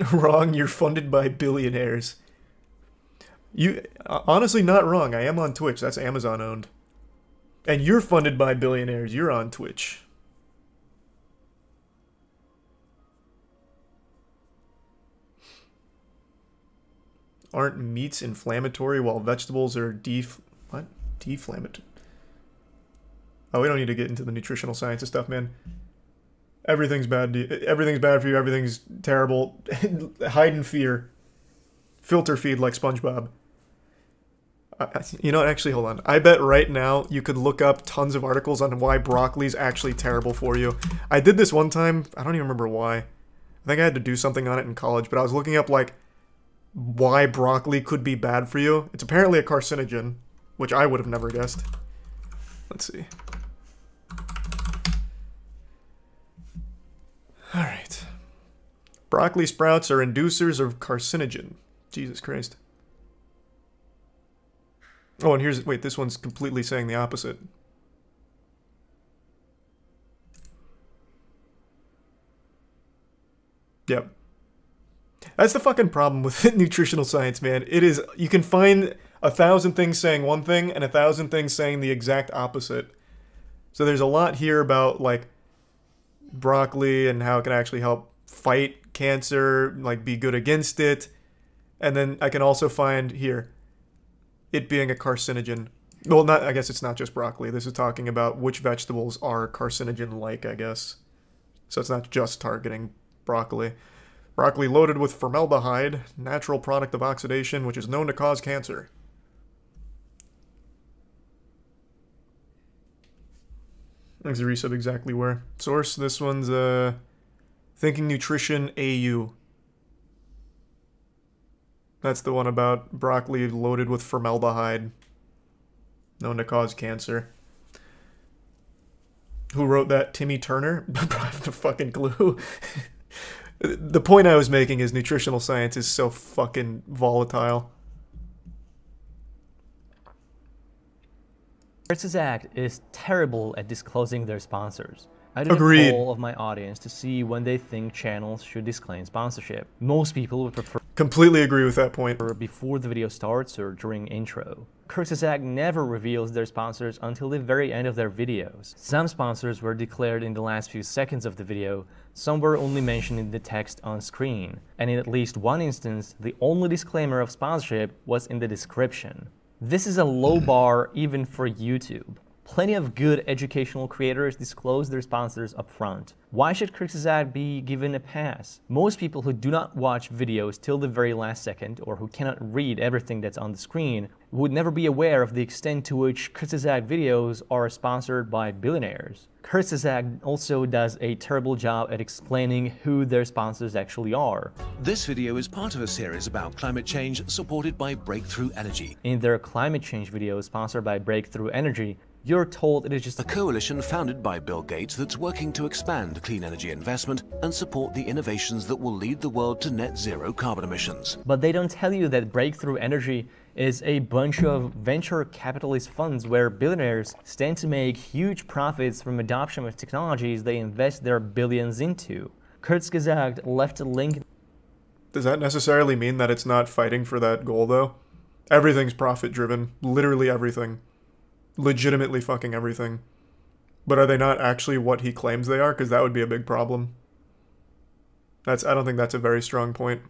wrong, you're funded by billionaires. You honestly not wrong. I am on Twitch. That's Amazon owned. And you're funded by billionaires. You're on Twitch. Aren't meats inflammatory while vegetables are def what? Deflammatory. Oh, we don't need to get into the nutritional science of stuff, man. Everything's bad. Everything's bad for you. Everything's terrible. Hide in fear. Filter feed like SpongeBob. You know, actually, hold on. I bet right now you could look up tons of articles on why broccoli's actually terrible for you. I did this one time. I don't even remember why. I think I had to do something on it in college, but I was looking up like why broccoli could be bad for you. It's apparently a carcinogen, which I would have never guessed. Let's see. All right. Broccoli sprouts are inducers of carcinogen. Jesus Christ. Oh, and here's wait, this one's completely saying the opposite. Yep. That's the fucking problem with nutritional science, man. It is you can find a thousand things saying one thing and a thousand things saying the exact opposite. So there's a lot here about like broccoli and how it can actually help fight cancer, like be good against it. And then I can also find here it being a carcinogen. Well, not I guess it's not just broccoli. This is talking about which vegetables are carcinogen like, I guess. So it's not just targeting broccoli. Broccoli loaded with formaldehyde, natural product of oxidation, which is known to cause cancer. Thanks, the resub exactly where. Source, this one's uh Thinking Nutrition AU. That's the one about broccoli loaded with formaldehyde, known to cause cancer. Who wrote that? Timmy Turner? I have no fucking clue. the point I was making is nutritional science is so fucking volatile. Kurzgesagt is terrible at disclosing their sponsors. I did Agreed. a poll of my audience to see when they think channels should disclaim sponsorship. Most people would prefer Completely agree with that point. before the video starts or during intro. Kurzgesagt never reveals their sponsors until the very end of their videos. Some sponsors were declared in the last few seconds of the video, some were only mentioned in the text on screen, and in at least one instance, the only disclaimer of sponsorship was in the description. This is a low bar even for YouTube. Plenty of good educational creators disclose their sponsors up front. Why should Kurzgesagt be given a pass? Most people who do not watch videos till the very last second or who cannot read everything that's on the screen would never be aware of the extent to which Kurzgesagt videos are sponsored by billionaires. Kurzgesagt also does a terrible job at explaining who their sponsors actually are. This video is part of a series about climate change supported by Breakthrough Energy, In their climate change video sponsored by Breakthrough Energy, you're told it is just a coalition founded by Bill Gates that's working to expand clean energy investment and support the innovations that will lead the world to net zero carbon emissions. But they don't tell you that Breakthrough Energy is a bunch of venture capitalist funds where billionaires stand to make huge profits from adoption of technologies they invest their billions into. Kurzgesagt left a link Does that necessarily mean that it's not fighting for that goal, though? Everything's profit driven. Literally everything. Legitimately fucking everything. But are they not actually what he claims they are? Because that would be a big problem. That's. I don't think that's a very strong point.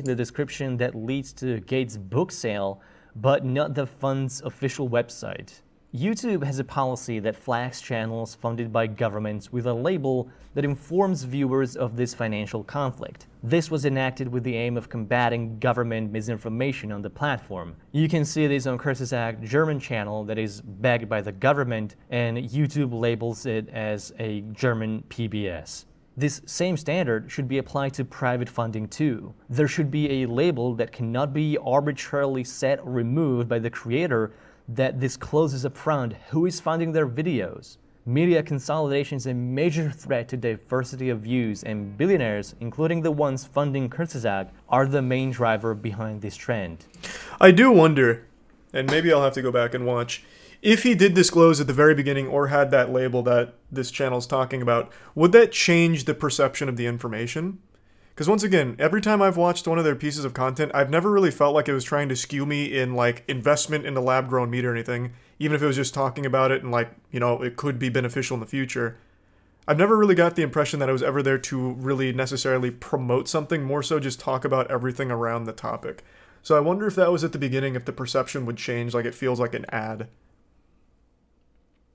In the description that leads to Gates' book sale, but not the fund's official website. YouTube has a policy that flags channels funded by governments with a label that informs viewers of this financial conflict. This was enacted with the aim of combating government misinformation on the platform. You can see this on Kurzgesagt German channel that is backed by the government, and YouTube labels it as a German PBS. This same standard should be applied to private funding too. There should be a label that cannot be arbitrarily set or removed by the creator that discloses upfront who is funding their videos. Media consolidation is a major threat to diversity of views, and billionaires, including the ones funding Kurzgesagt, are the main driver behind this trend. I do wonder, and maybe I'll have to go back and watch, if he did disclose at the very beginning or had that label that this channel's talking about, would that change the perception of the information? Because once again, every time I've watched one of their pieces of content, I've never really felt like it was trying to skew me in like investment in the lab grown meat or anything, even if it was just talking about it and like, you know, it could be beneficial in the future. I've never really got the impression that I was ever there to really necessarily promote something, more so just talk about everything around the topic. So I wonder if that was at the beginning, if the perception would change, like it feels like an ad.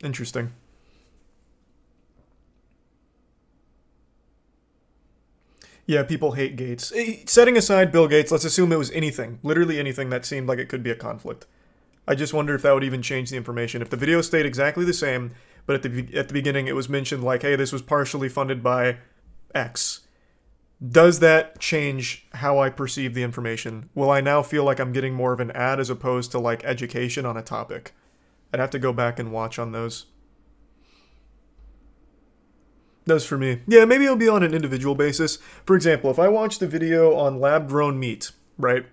Interesting. Yeah, people hate Gates. Eh, Setting aside Bill Gates, let's assume it was anything, literally anything that seemed like it could be a conflict. I just wonder if that would even change the information. If the video stayed exactly the same, but at the at the beginning it was mentioned like, "Hey, this was partially funded by X." Does that change how I perceive the information? Will I now feel like I'm getting more of an ad as opposed to like education on a topic? I'd have to go back and watch on those. Does for me. Yeah, maybe it'll be on an individual basis. For example, if I watched the video on lab grown meat, right,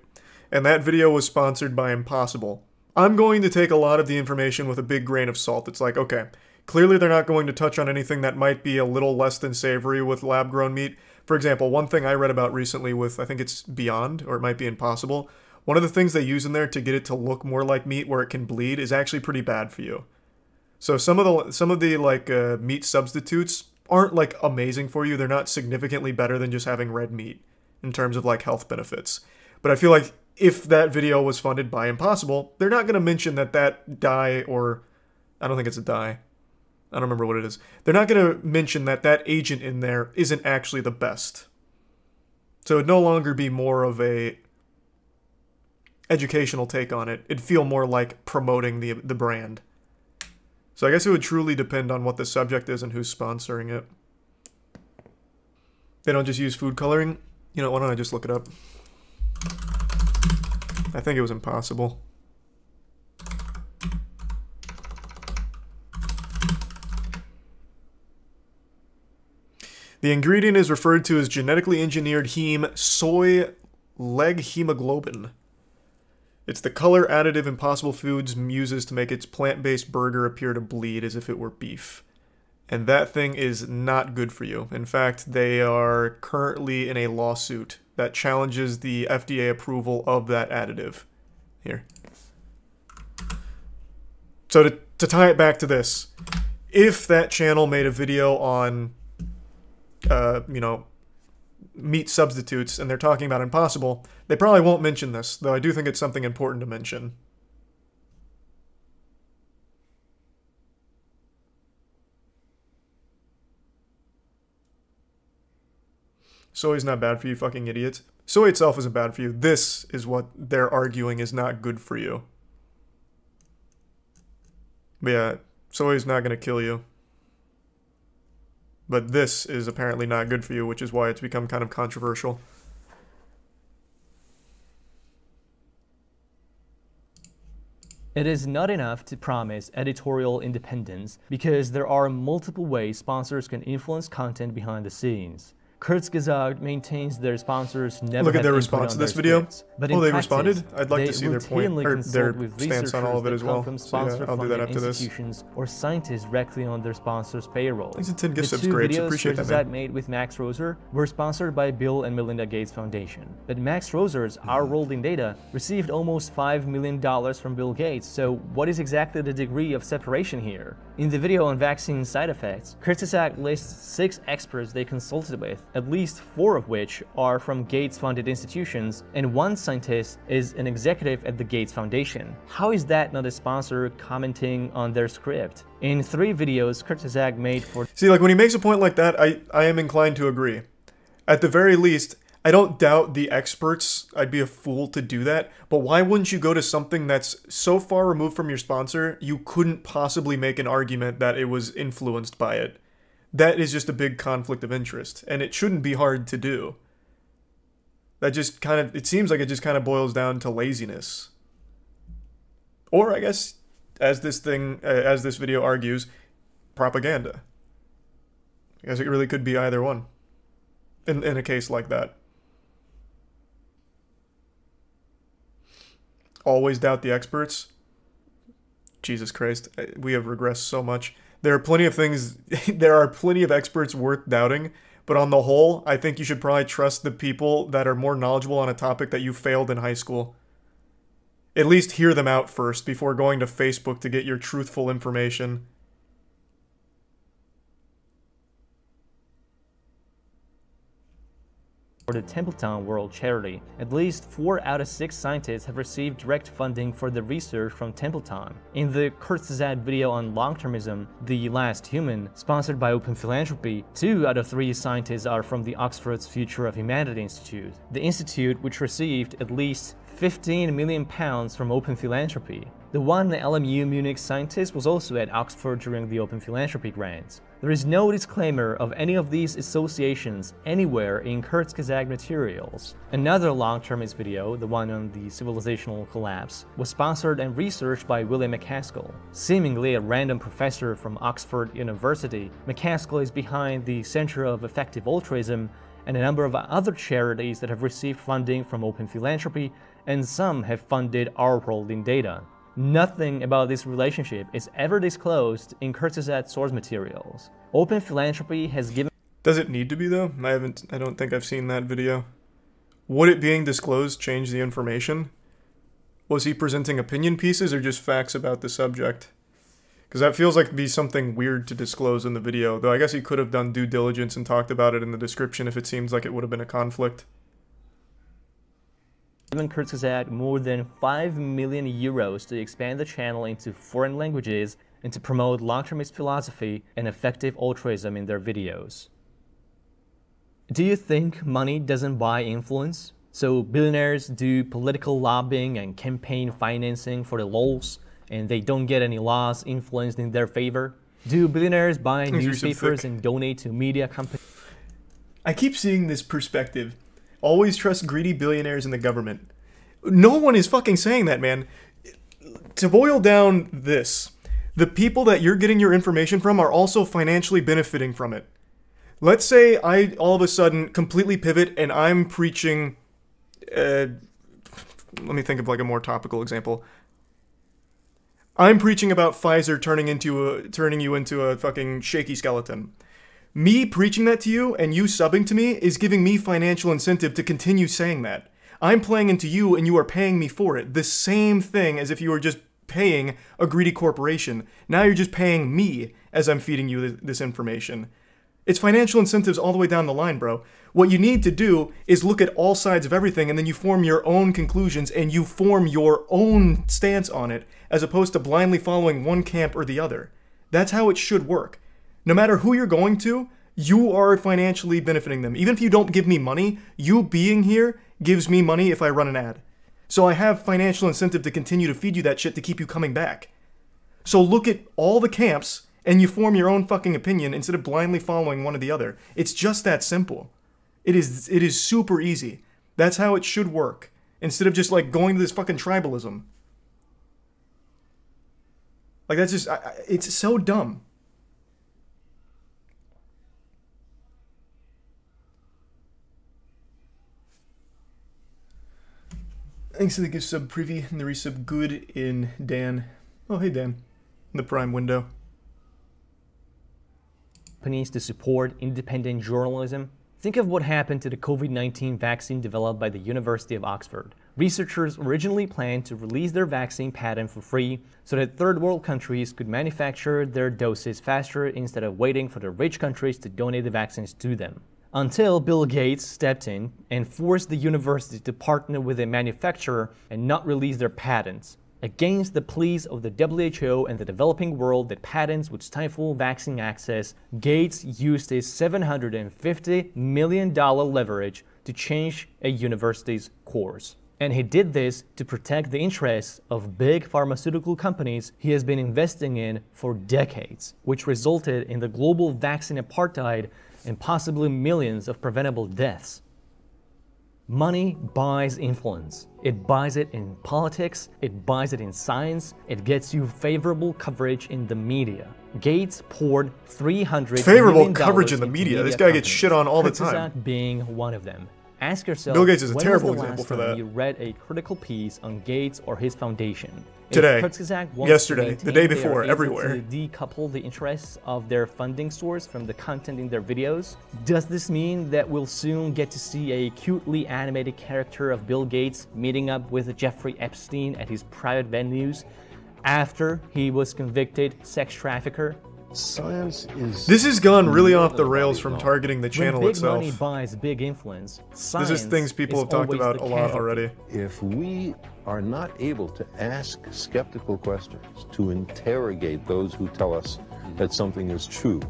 and that video was sponsored by Impossible, I'm going to take a lot of the information with a big grain of salt. It's like, okay, clearly they're not going to touch on anything that might be a little less than savory with lab grown meat. For example, one thing I read about recently with, I think it's Beyond, or it might be Impossible, one of the things they use in there to get it to look more like meat where it can bleed is actually pretty bad for you. So some of the some of the like uh, meat substitutes aren't like amazing for you. They're not significantly better than just having red meat in terms of like health benefits. But I feel like if that video was funded by Impossible, they're not going to mention that that dye or I don't think it's a dye. I don't remember what it is. They're not going to mention that that agent in there isn't actually the best. So it'd no longer be more of a educational take on it. It'd feel more like promoting the the brand. So I guess it would truly depend on what the subject is and who's sponsoring it. They don't just use food coloring. You know, why don't I just look it up? I think it was impossible. The ingredient is referred to as genetically engineered heme soy leghemoglobin. It's the color additive Impossible Foods uses to make its plant based burger appear to bleed as if it were beef. And that thing is not good for you. In fact, they are currently in a lawsuit that challenges the FDA approval of that additive. Here. So to, to tie it back to this, if that channel made a video on, uh, you know, meat substitutes and they're talking about impossible, they probably won't mention this, though I do think it's something important to mention. Soy's not bad for you, fucking idiots. Soy itself isn't bad for you. This is what they're arguing is not good for you. But yeah, soy is not going to kill you. But this is apparently not good for you, which is why it's become kind of controversial. It is not enough to promise editorial independence because there are multiple ways sponsors can influence content behind the scenes. Kurzgesagt maintains their sponsors never Look at their response to this video. scripts, but Oh, they practice, responded? I'd like to see their point- or their stance on all of it as well. So, yeah, I'll do that after this. institutions or scientists directly on their sponsors' payroll. Thanks to 10 gift the subs, two Grapes. videos Appreciate that, man. made with Max Roser were sponsored by Bill and Melinda Gates Foundation. But Max Roser's hmm. Our World in Data received almost $5 million from Bill Gates, so what is exactly the degree of separation here? In the video on vaccine side effects, Kurzgesagt lists six experts they consulted with, at least four of which are from Gates-funded institutions, and one scientist is an executive at the Gates Foundation. How is that not a sponsor commenting on their script? In three videos Kurzgesagt made for See, like when he makes a point like that, I, I am inclined to agree. At the very least, I don't doubt the experts. I'd be a fool to do that. But why wouldn't you go to something that's so far removed from your sponsor, you couldn't possibly make an argument that it was influenced by it? That is just a big conflict of interest, and it shouldn't be hard to do. That just kind of, it seems like it just kind of boils down to laziness. Or I guess, as this thing, uh, as this video argues, propaganda. I guess it really could be either one. In in a case like that. Always doubt the experts. Jesus Christ, uh, we have regressed so much. There are plenty of things there are plenty of experts worth doubting, but on the whole, I think you should probably trust the people that are more knowledgeable on a topic that you failed in high school. At least hear them out first before going to Facebook to get your truthful information. For the Templeton World Charity. At least 4 out of 6 scientists have received direct funding for the research from Templeton. In the Kurzgesagt video on long-termism, The Last Human, sponsored by Open Philanthropy, 2 out of 3 scientists are from the Oxford's Future of Humanity Institute. The institute, which received at least 15 million pounds from Open Philanthropy. The one LMU Munich scientist was also at Oxford during the Open Philanthropy grants. There is no disclaimer of any of these associations anywhere in Kurzgesagt materials. Another long-termist video, the one on the civilizational collapse, was sponsored and researched by William MacAskill. Seemingly a random professor from Oxford University, MacAskill is behind the Center of Effective Altruism and a number of other charities that have received funding from Open Philanthropy, and some have funded Our World in Data. Nothing about this relationship is ever disclosed in Kurzgesagt source materials. Open Philanthropy has given Does it need to be though? I haven't. I don't think I've seen that video. Would it being disclosed change the information? Was he presenting opinion pieces or just facts about the subject? Because that feels like be something weird to disclose in the video. Though I guess he could have done due diligence and talked about it in the description if it seems like it would have been a conflict. Given Kurzgesagt more than 5 million euros to expand the channel into foreign languages and to promote long-termist philosophy and effective altruism in their videos. Do you think money doesn't buy influence? So billionaires do political lobbying and campaign financing for the lols, and they don't get any laws influenced in their favor? Do billionaires buy These are some newspapers and donate to media companies? I keep seeing this perspective. Always trust greedy billionaires in the government. No one is fucking saying that, man. To boil down this, the people that you're getting your information from are also financially benefiting from it. Let's say I all of a sudden completely pivot and I'm preaching. Uh, let me think of like a more topical example. I'm preaching about Pfizer turning into a turning you into a fucking shaky skeleton me preaching that to you and you subbing to me is giving me financial incentive to continue saying that. I'm playing into you and you are paying me for it. The same thing as if you were just paying a greedy corporation. Now you're just paying me as I'm feeding you th- this information. It's financial incentives all the way down the line, bro. What you need to do is look at all sides of everything and then you form your own conclusions and you form your own stance on it as opposed to blindly following one camp or the other. That's how it should work. No matter who you're going to, you are financially benefiting them. Even if you don't give me money, you being here gives me money if I run an ad. So I have financial incentive to continue to feed you that shit to keep you coming back. So look at all the camps and you form your own fucking opinion instead of blindly following one or the other. It's just that simple. It is it is super easy. That's how it should work. Instead of just like going to this fucking tribalism. Like that's just I, I- it's so dumb. Thanks to the gift sub privy and the resub good in Dan. Oh hey Dan. In the prime window. companies to support independent journalism. Think of what happened to the COVID 19 vaccine developed by the University of Oxford. Researchers originally planned to release their vaccine patent for free so that third world countries could manufacture their doses faster instead of waiting for the rich countries to donate the vaccines to them. Until Bill Gates stepped in and forced the university to partner with a manufacturer and not release their patents. Against the pleas of the WHO and the developing world that patents would stifle vaccine access, Gates used his $750 million leverage to change a university's course. And he did this to protect the interests of big pharmaceutical companies he has been investing in for decades, which resulted in the global vaccine apartheid and possibly millions of preventable deaths. Money buys influence. It buys it in politics, it buys it in science, it gets you favorable coverage in the media. Gates poured 300 Favorable coverage in the into media. This guy gets shit on all the time. being one of them. Ask yourself, Bill Gates is a terrible example for that. You read a critical piece on Gates or his foundation. Today. Yesterday. The day maintain they are before. Everywhere. To decouple the interests of their funding source from the content in their videos. Does this mean that we'll soon get to see a cutely animated character of Bill Gates meeting up with Jeffrey Epstein at his private venues after he was convicted sex trafficker? Science is. This has gone really off the rails from targeting the channel when big itself. money buys big influence, This is things people is have talked about a lot already. If we are not able to ask skeptical questions, to interrogate those who tell us that something is true,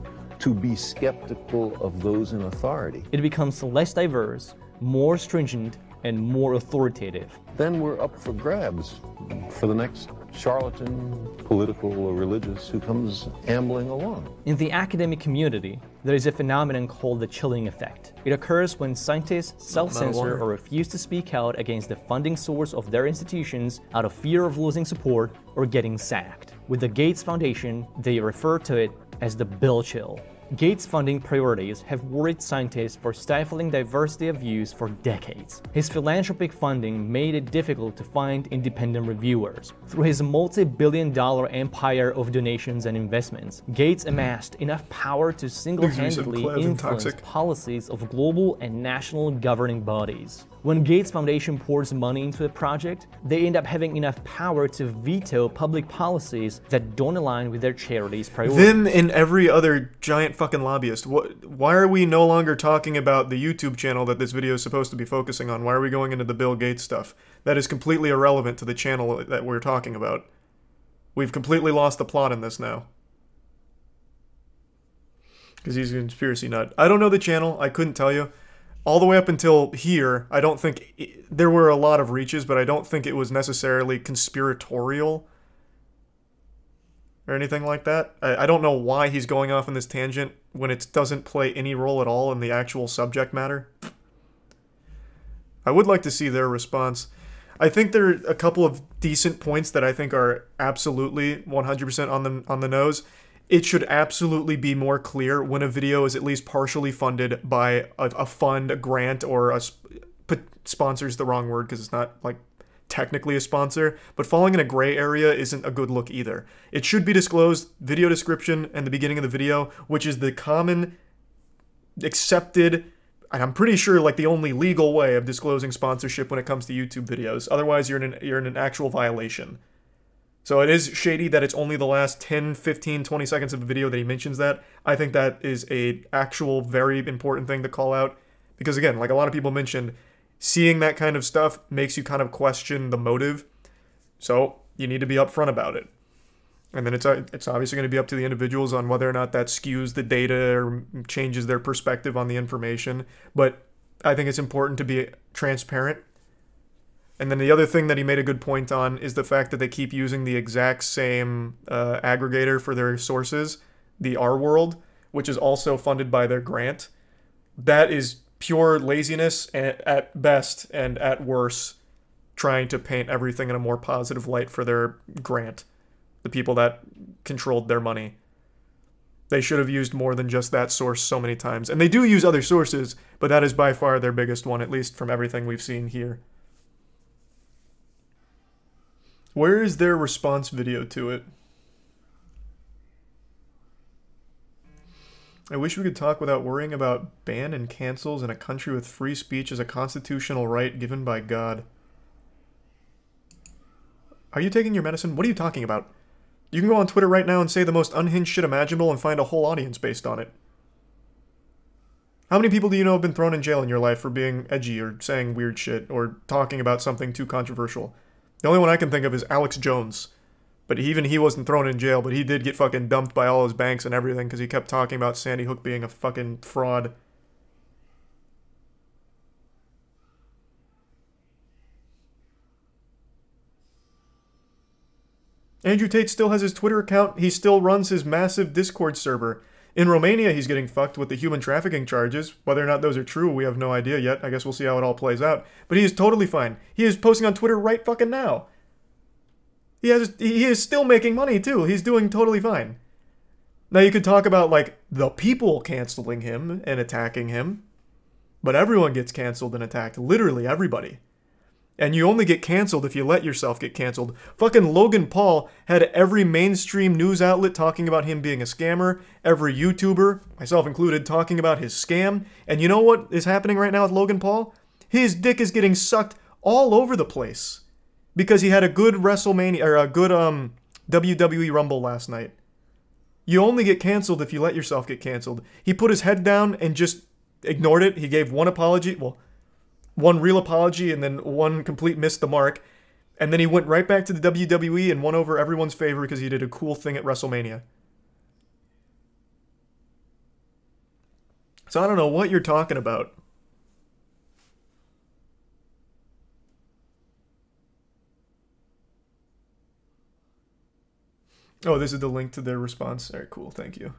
to be skeptical of those in authority, it becomes less diverse, more stringent, and more authoritative. then we're up for grabs for the next charlatan, political or religious, who comes ambling along. In the academic community, there is a phenomenon called the chilling effect. It occurs when scientists self censor or refuse to speak out against the funding source of their institutions out of fear of losing support or getting sacked. With the Gates Foundation, they refer to it as the Bill Chill. Gates' funding priorities have worried scientists for stifling diversity of views for decades. His philanthropic funding made it difficult to find independent reviewers. Through his multi billion dollar empire of donations and investments, Gates amassed enough power to single handedly influence policies of global and national governing bodies. When Gates Foundation pours money into a project, they end up having enough power to veto public policies that don't align with their charity's priorities. Them and every other giant fucking lobbyist. What, why are we no longer talking about the YouTube channel that this video is supposed to be focusing on? Why are we going into the Bill Gates stuff? That is completely irrelevant to the channel that we're talking about. We've completely lost the plot in this now. Because he's a conspiracy nut. I don't know the channel. I couldn't tell you. All the way up until here, I don't think i there were a lot of reaches, but I don't think it was necessarily conspiratorial or anything like that. I, I don't know why he's going off on this tangent when it doesn't play any role at all in the actual subject matter. I would like to see their response. I think there are a couple of decent points that I think are absolutely 100% on the on the nose. It should absolutely be more clear when a video is at least partially funded by a, a fund, a grant, or a sponsors the wrong word because it's not like technically a sponsor, but falling in a gray area isn't a good look either. It should be disclosed video description and the beginning of the video, which is the common accepted and I'm pretty sure like the only legal way of disclosing sponsorship when it comes to YouTube videos. Otherwise, you're in an, you're in an actual violation. So it is shady that it's only the last 10, 15, 20 seconds of the video that he mentions that. I think that is a actual very important thing to call out because again, like a lot of people mentioned, seeing that kind of stuff makes you kind of question the motive. So, you need to be upfront about it. And then it's uh, it's obviously going to be up to the individuals on whether or not that skews the data or changes their perspective on the information. But I think it's important to be transparent. And then the other thing that he made a good point on is the fact that they keep using the exact same uh, aggregator for their sources, the Our World, which is also funded by their grant. That is pure laziness at, at best, and at worst, trying to paint everything in a more positive light for their grant the people that controlled their money. They should have used more than just that source so many times. And they do use other sources, but that is by far their biggest one, at least from everything we've seen here. Where is their response video to it? I wish we could talk without worrying about ban and cancels in a country with free speech as a constitutional right given by God. Are you taking your medicine? What are you talking about? You can go on Twitter right now and say the most unhinged shit imaginable and find a whole audience based on it. How many people do you know have been thrown in jail in your life for being edgy or saying weird shit or talking about something too controversial? The only one I can think of is Alex Jones. But even he wasn't thrown in jail, but he did get fucking dumped by all his banks and everything because he kept talking about Sandy Hook being a fucking fraud. Andrew Tate still has his Twitter account. He still runs his massive Discord server. In Romania, he's getting fucked with the human trafficking charges. Whether or not those are true, we have no idea yet. I guess we'll see how it all plays out. But he is totally fine. He is posting on Twitter right fucking now. He has he is still making money too. He's doing totally fine. Now you could talk about like the people canceling him and attacking him, but everyone gets canceled and attacked. Literally everybody. And you only get canceled if you let yourself get canceled. Fucking Logan Paul had every mainstream news outlet talking about him being a scammer, every YouTuber, myself included, talking about his scam. And you know what is happening right now with Logan Paul? His dick is getting sucked all over the place because he had a good WrestleMania or a good um WWE Rumble last night. You only get canceled if you let yourself get canceled. He put his head down and just ignored it. He gave one apology, well, one real apology and then one complete missed the mark. And then he went right back to the WWE and won over everyone's favor because he did a cool thing at WrestleMania. So I don't know what you're talking about. Oh, this is the link to their response. All right, cool. Thank you.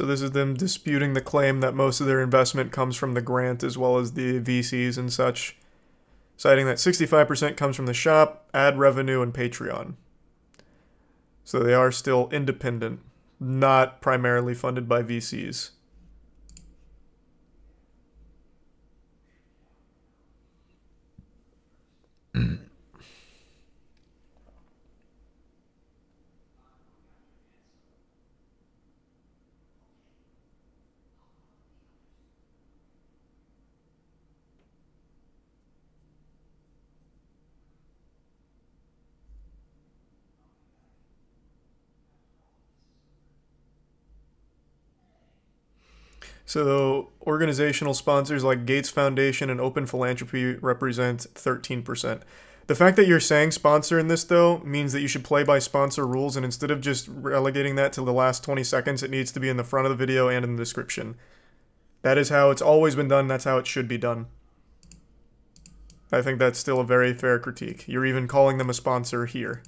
So this is them disputing the claim that most of their investment comes from the grant as well as the VCs and such, citing that 65% comes from the shop, ad revenue, and Patreon. So they are still independent, not primarily funded by VCs. Mm. So organizational sponsors like Gates Foundation and Open Philanthropy represent 13%. The fact that you're saying sponsor in this, though, means that you should play by sponsor rules, and instead of just relegating that to the last 20 seconds, it needs to be in the front of the video and in the description. That is how it's always been done, that's how it should be done. I think that's still a very fair critique. You're even calling them a sponsor here.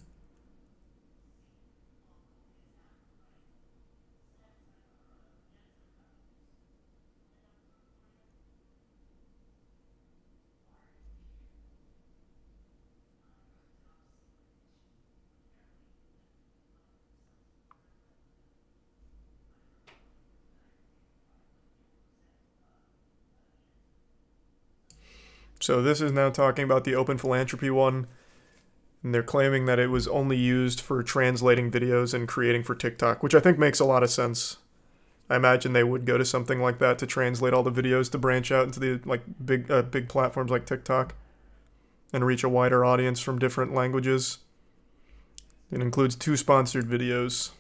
So this is now talking about the open philanthropy one. And they're claiming that it was only used for translating videos and creating for TikTok, which I think makes a lot of sense. I imagine they would go to something like that to translate all the videos to branch out into the like big uh, big platforms like TikTok and reach a wider audience from different languages. It includes two sponsored videos.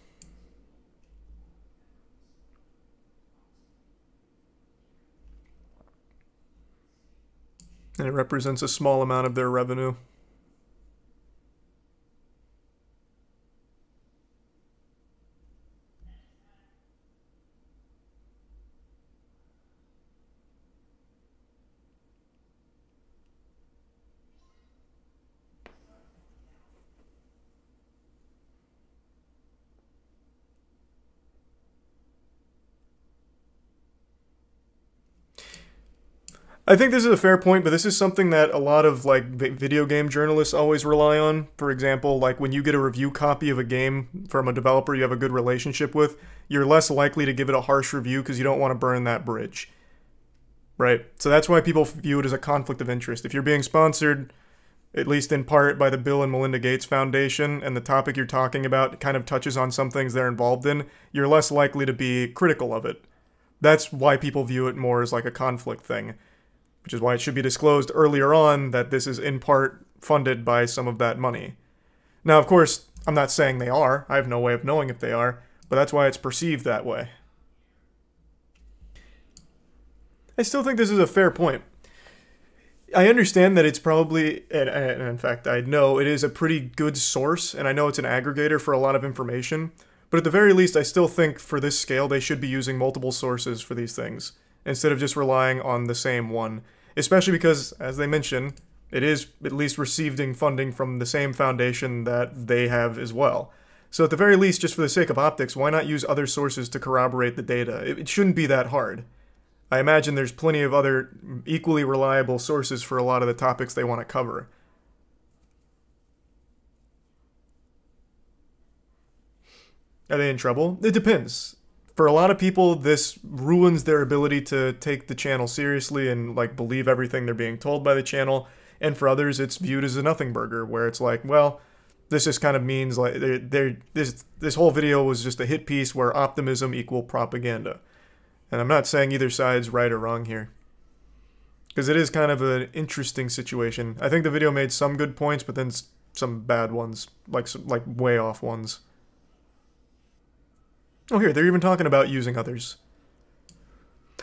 And it represents a small amount of their revenue. I think this is a fair point, but this is something that a lot of like video game journalists always rely on. For example, like when you get a review copy of a game from a developer you have a good relationship with, you're less likely to give it a harsh review because you don't want to burn that bridge. Right? So that's why people view it as a conflict of interest. If you're being sponsored, at least in part by the Bill and Melinda Gates Foundation, and the topic you're talking about kind of touches on some things they're involved in, you're less likely to be critical of it. That's why people view it more as like a conflict thing which is why it should be disclosed earlier on that this is in part funded by some of that money. Now, of course, I'm not saying they are. I have no way of knowing if they are, but that's why it's perceived that way. I still think this is a fair point. I understand that it's probably, and, in fact, I know it is a pretty good source, and I know it's an aggregator for a lot of information, but at the very least, I still think for this scale, they should be using multiple sources for these things instead of just relying on the same one. Especially because, as they mention, it is at least receiving funding from the same foundation that they have as well. So at the very least, just for the sake of optics, why not use other sources to corroborate the data? It, shouldn't be that hard. I imagine there's plenty of other equally reliable sources for a lot of the topics they want to cover. Are they in trouble? It depends for a lot of people, this ruins their ability to take the channel seriously and like believe everything they're being told by the channel. And for others, it's viewed as a nothing burger, where it's like, well, this just kind of means like they're, they're, this this whole video was just a hit piece where optimism equal propaganda. And I'm not saying either side's right or wrong here. Because it is kind of an interesting situation. I think the video made some good points, but then some bad ones, like some, like way off ones. Oh, here they're even talking about using others.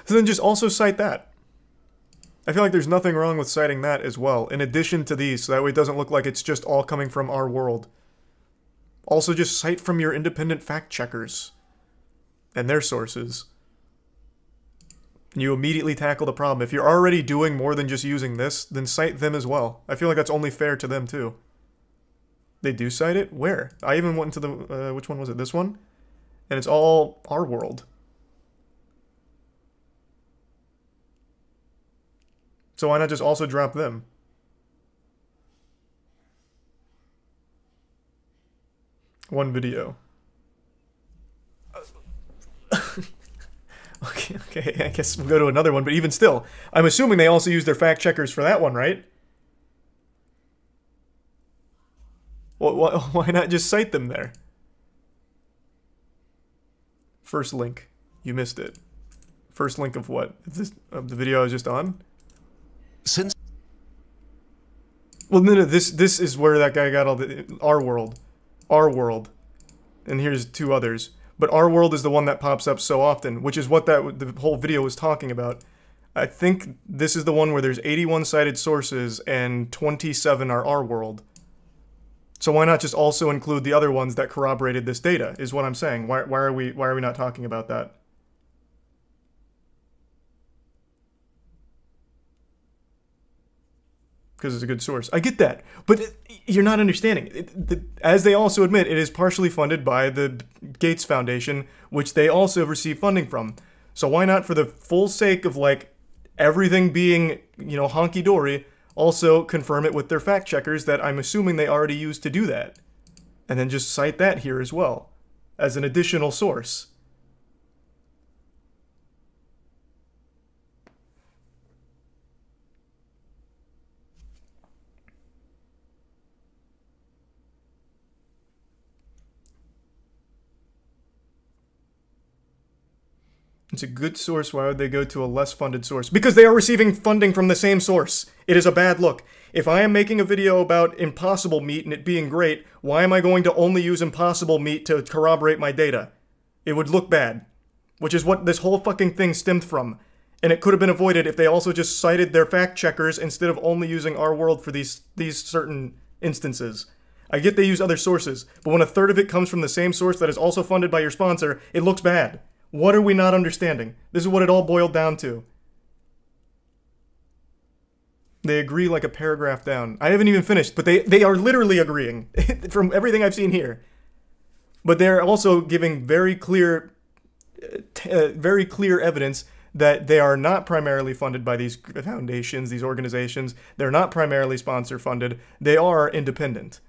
So then just also cite that. I feel like there's nothing wrong with citing that as well, in addition to these, so that way it doesn't look like it's just all coming from our world. Also, just cite from your independent fact checkers and their sources. And you immediately tackle the problem. If you're already doing more than just using this, then cite them as well. I feel like that's only fair to them too. They do cite it? Where? I even went into the. Uh, which one was it? This one? And it's all our world. So why not just also drop them? One video. okay, okay, I guess we'll go to another one, but even still, I'm assuming they also use their fact checkers for that one, right? Wh- Why not just cite them there? First link. You missed it. First link of what? Is this of the video I was just on? Since Well, no, no. This this is where that guy got all the our world, our world, and here's two others. But our world is the one that pops up so often, which is what that the whole video was talking about. I think this is the one where there's 81 cited sources and 27 are our world. So why not just also include the other ones that corroborated this data? Is what I'm saying. Why why are we why are we not talking about that? because it's a good source. I get that, but you're not understanding. It, the, as they also admit, it is partially funded by the Gates Foundation, which they also receive funding from. So why not, for the full sake of like everything being you know honky dory, also confirm it with their fact checkers that I'm assuming they already used to do that, and then just cite that here as well as an additional source. It's a good source. Why would they go to a less funded source? Because they are receiving funding from the same source. It is a bad look. If I am making a video about impossible meat and it being great, why am I going to only use impossible meat to corroborate my data? It would look bad. Which is what this whole fucking thing stemmed from. And it could have been avoided if they also just cited their fact checkers instead of only using our world for these these certain instances. I get they use other sources, but when a third of it comes from the same source that is also funded by your sponsor, it looks bad. What are we not understanding? This is what it all boiled down to. They agree like a paragraph down. I haven't even finished, but they, they are literally agreeing from everything I've seen here. But they're also giving very clear, uh, uh, very clear evidence that they are not primarily funded by these foundations, these organizations. They're not primarily sponsor funded. They are independent,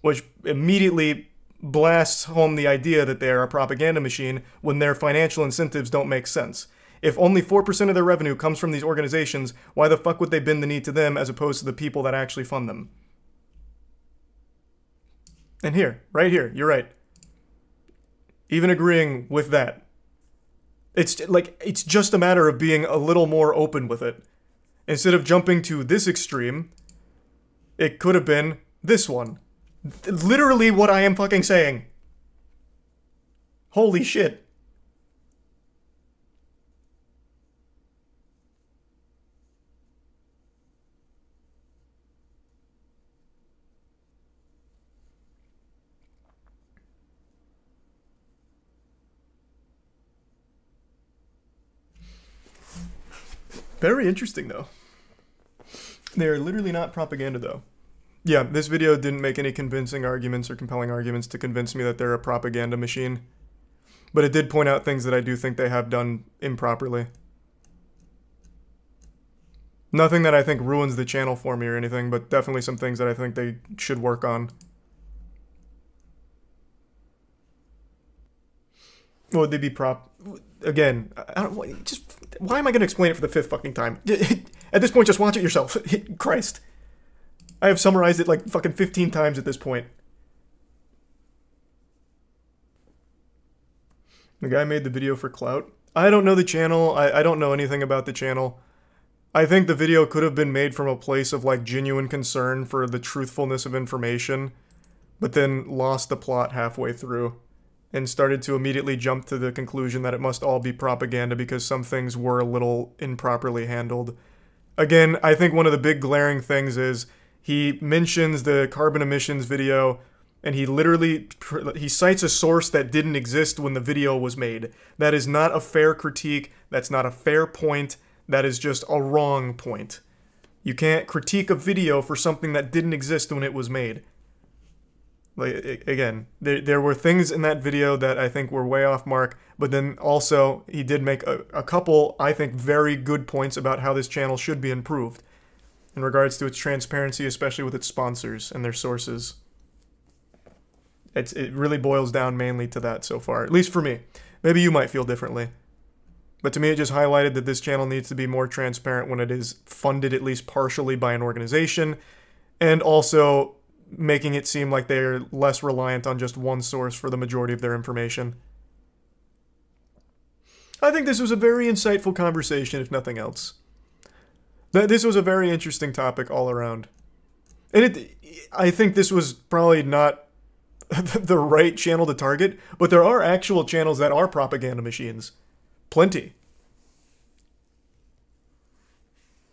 which immediately blasts home the idea that they are a propaganda machine when their financial incentives don't make sense. If only 4% of their revenue comes from these organizations, why the fuck would they bend the knee to them as opposed to the people that actually fund them? And here, right here, you're right. Even agreeing with that. It's like it's just a matter of being a little more open with it. Instead of jumping to this extreme, it could have been this one literally what I am fucking saying. Holy shit. Very interesting, though. They're literally not propaganda, though. Yeah, this video didn't make any convincing arguments or compelling arguments to convince me that they're a propaganda machine. But it did point out things that I do think they have done improperly. Nothing that I think ruins the channel for me or anything, but definitely some things that I think they should work on. What would they be prop? Again, I don't. Just why am I going to explain it for the fifth fucking time? At this point, just watch it yourself. Christ. I have summarized it like fucking 15 times at this point. The guy made the video for clout. I don't know the channel. I, I don't know anything about the channel. I think the video could have been made from a place of like genuine concern for the truthfulness of information, but then lost the plot halfway through and started to immediately jump to the conclusion that it must all be propaganda because some things were a little improperly handled. Again, I think one of the big glaring things is he mentions the carbon emissions video and he literally he cites a source that didn't exist when the video was made. That is not a fair critique. That's not a fair point. That is just a wrong point. You can't critique a video for something that didn't exist when it was made. Like again, there there were things in that video that I think were way off mark, but then also he did make a, a couple I think very good points about how this channel should be improved in regards to its transparency, especially with its sponsors and their sources. It's, it really boils down mainly to that so far, at least for me. Maybe you might feel differently. But to me, it just highlighted that this channel needs to be more transparent when it is funded at least partially by an organization, and also making it seem like they are less reliant on just one source for the majority of their information. I think this was a very insightful conversation, if nothing else. This was a very interesting topic all around. And it, I think this was probably not the right channel to target, but there are actual channels that are propaganda machines. Plenty.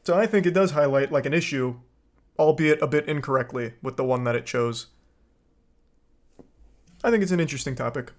So I think it does highlight like an issue, albeit a bit incorrectly, with the one that it chose. I think it's an interesting topic.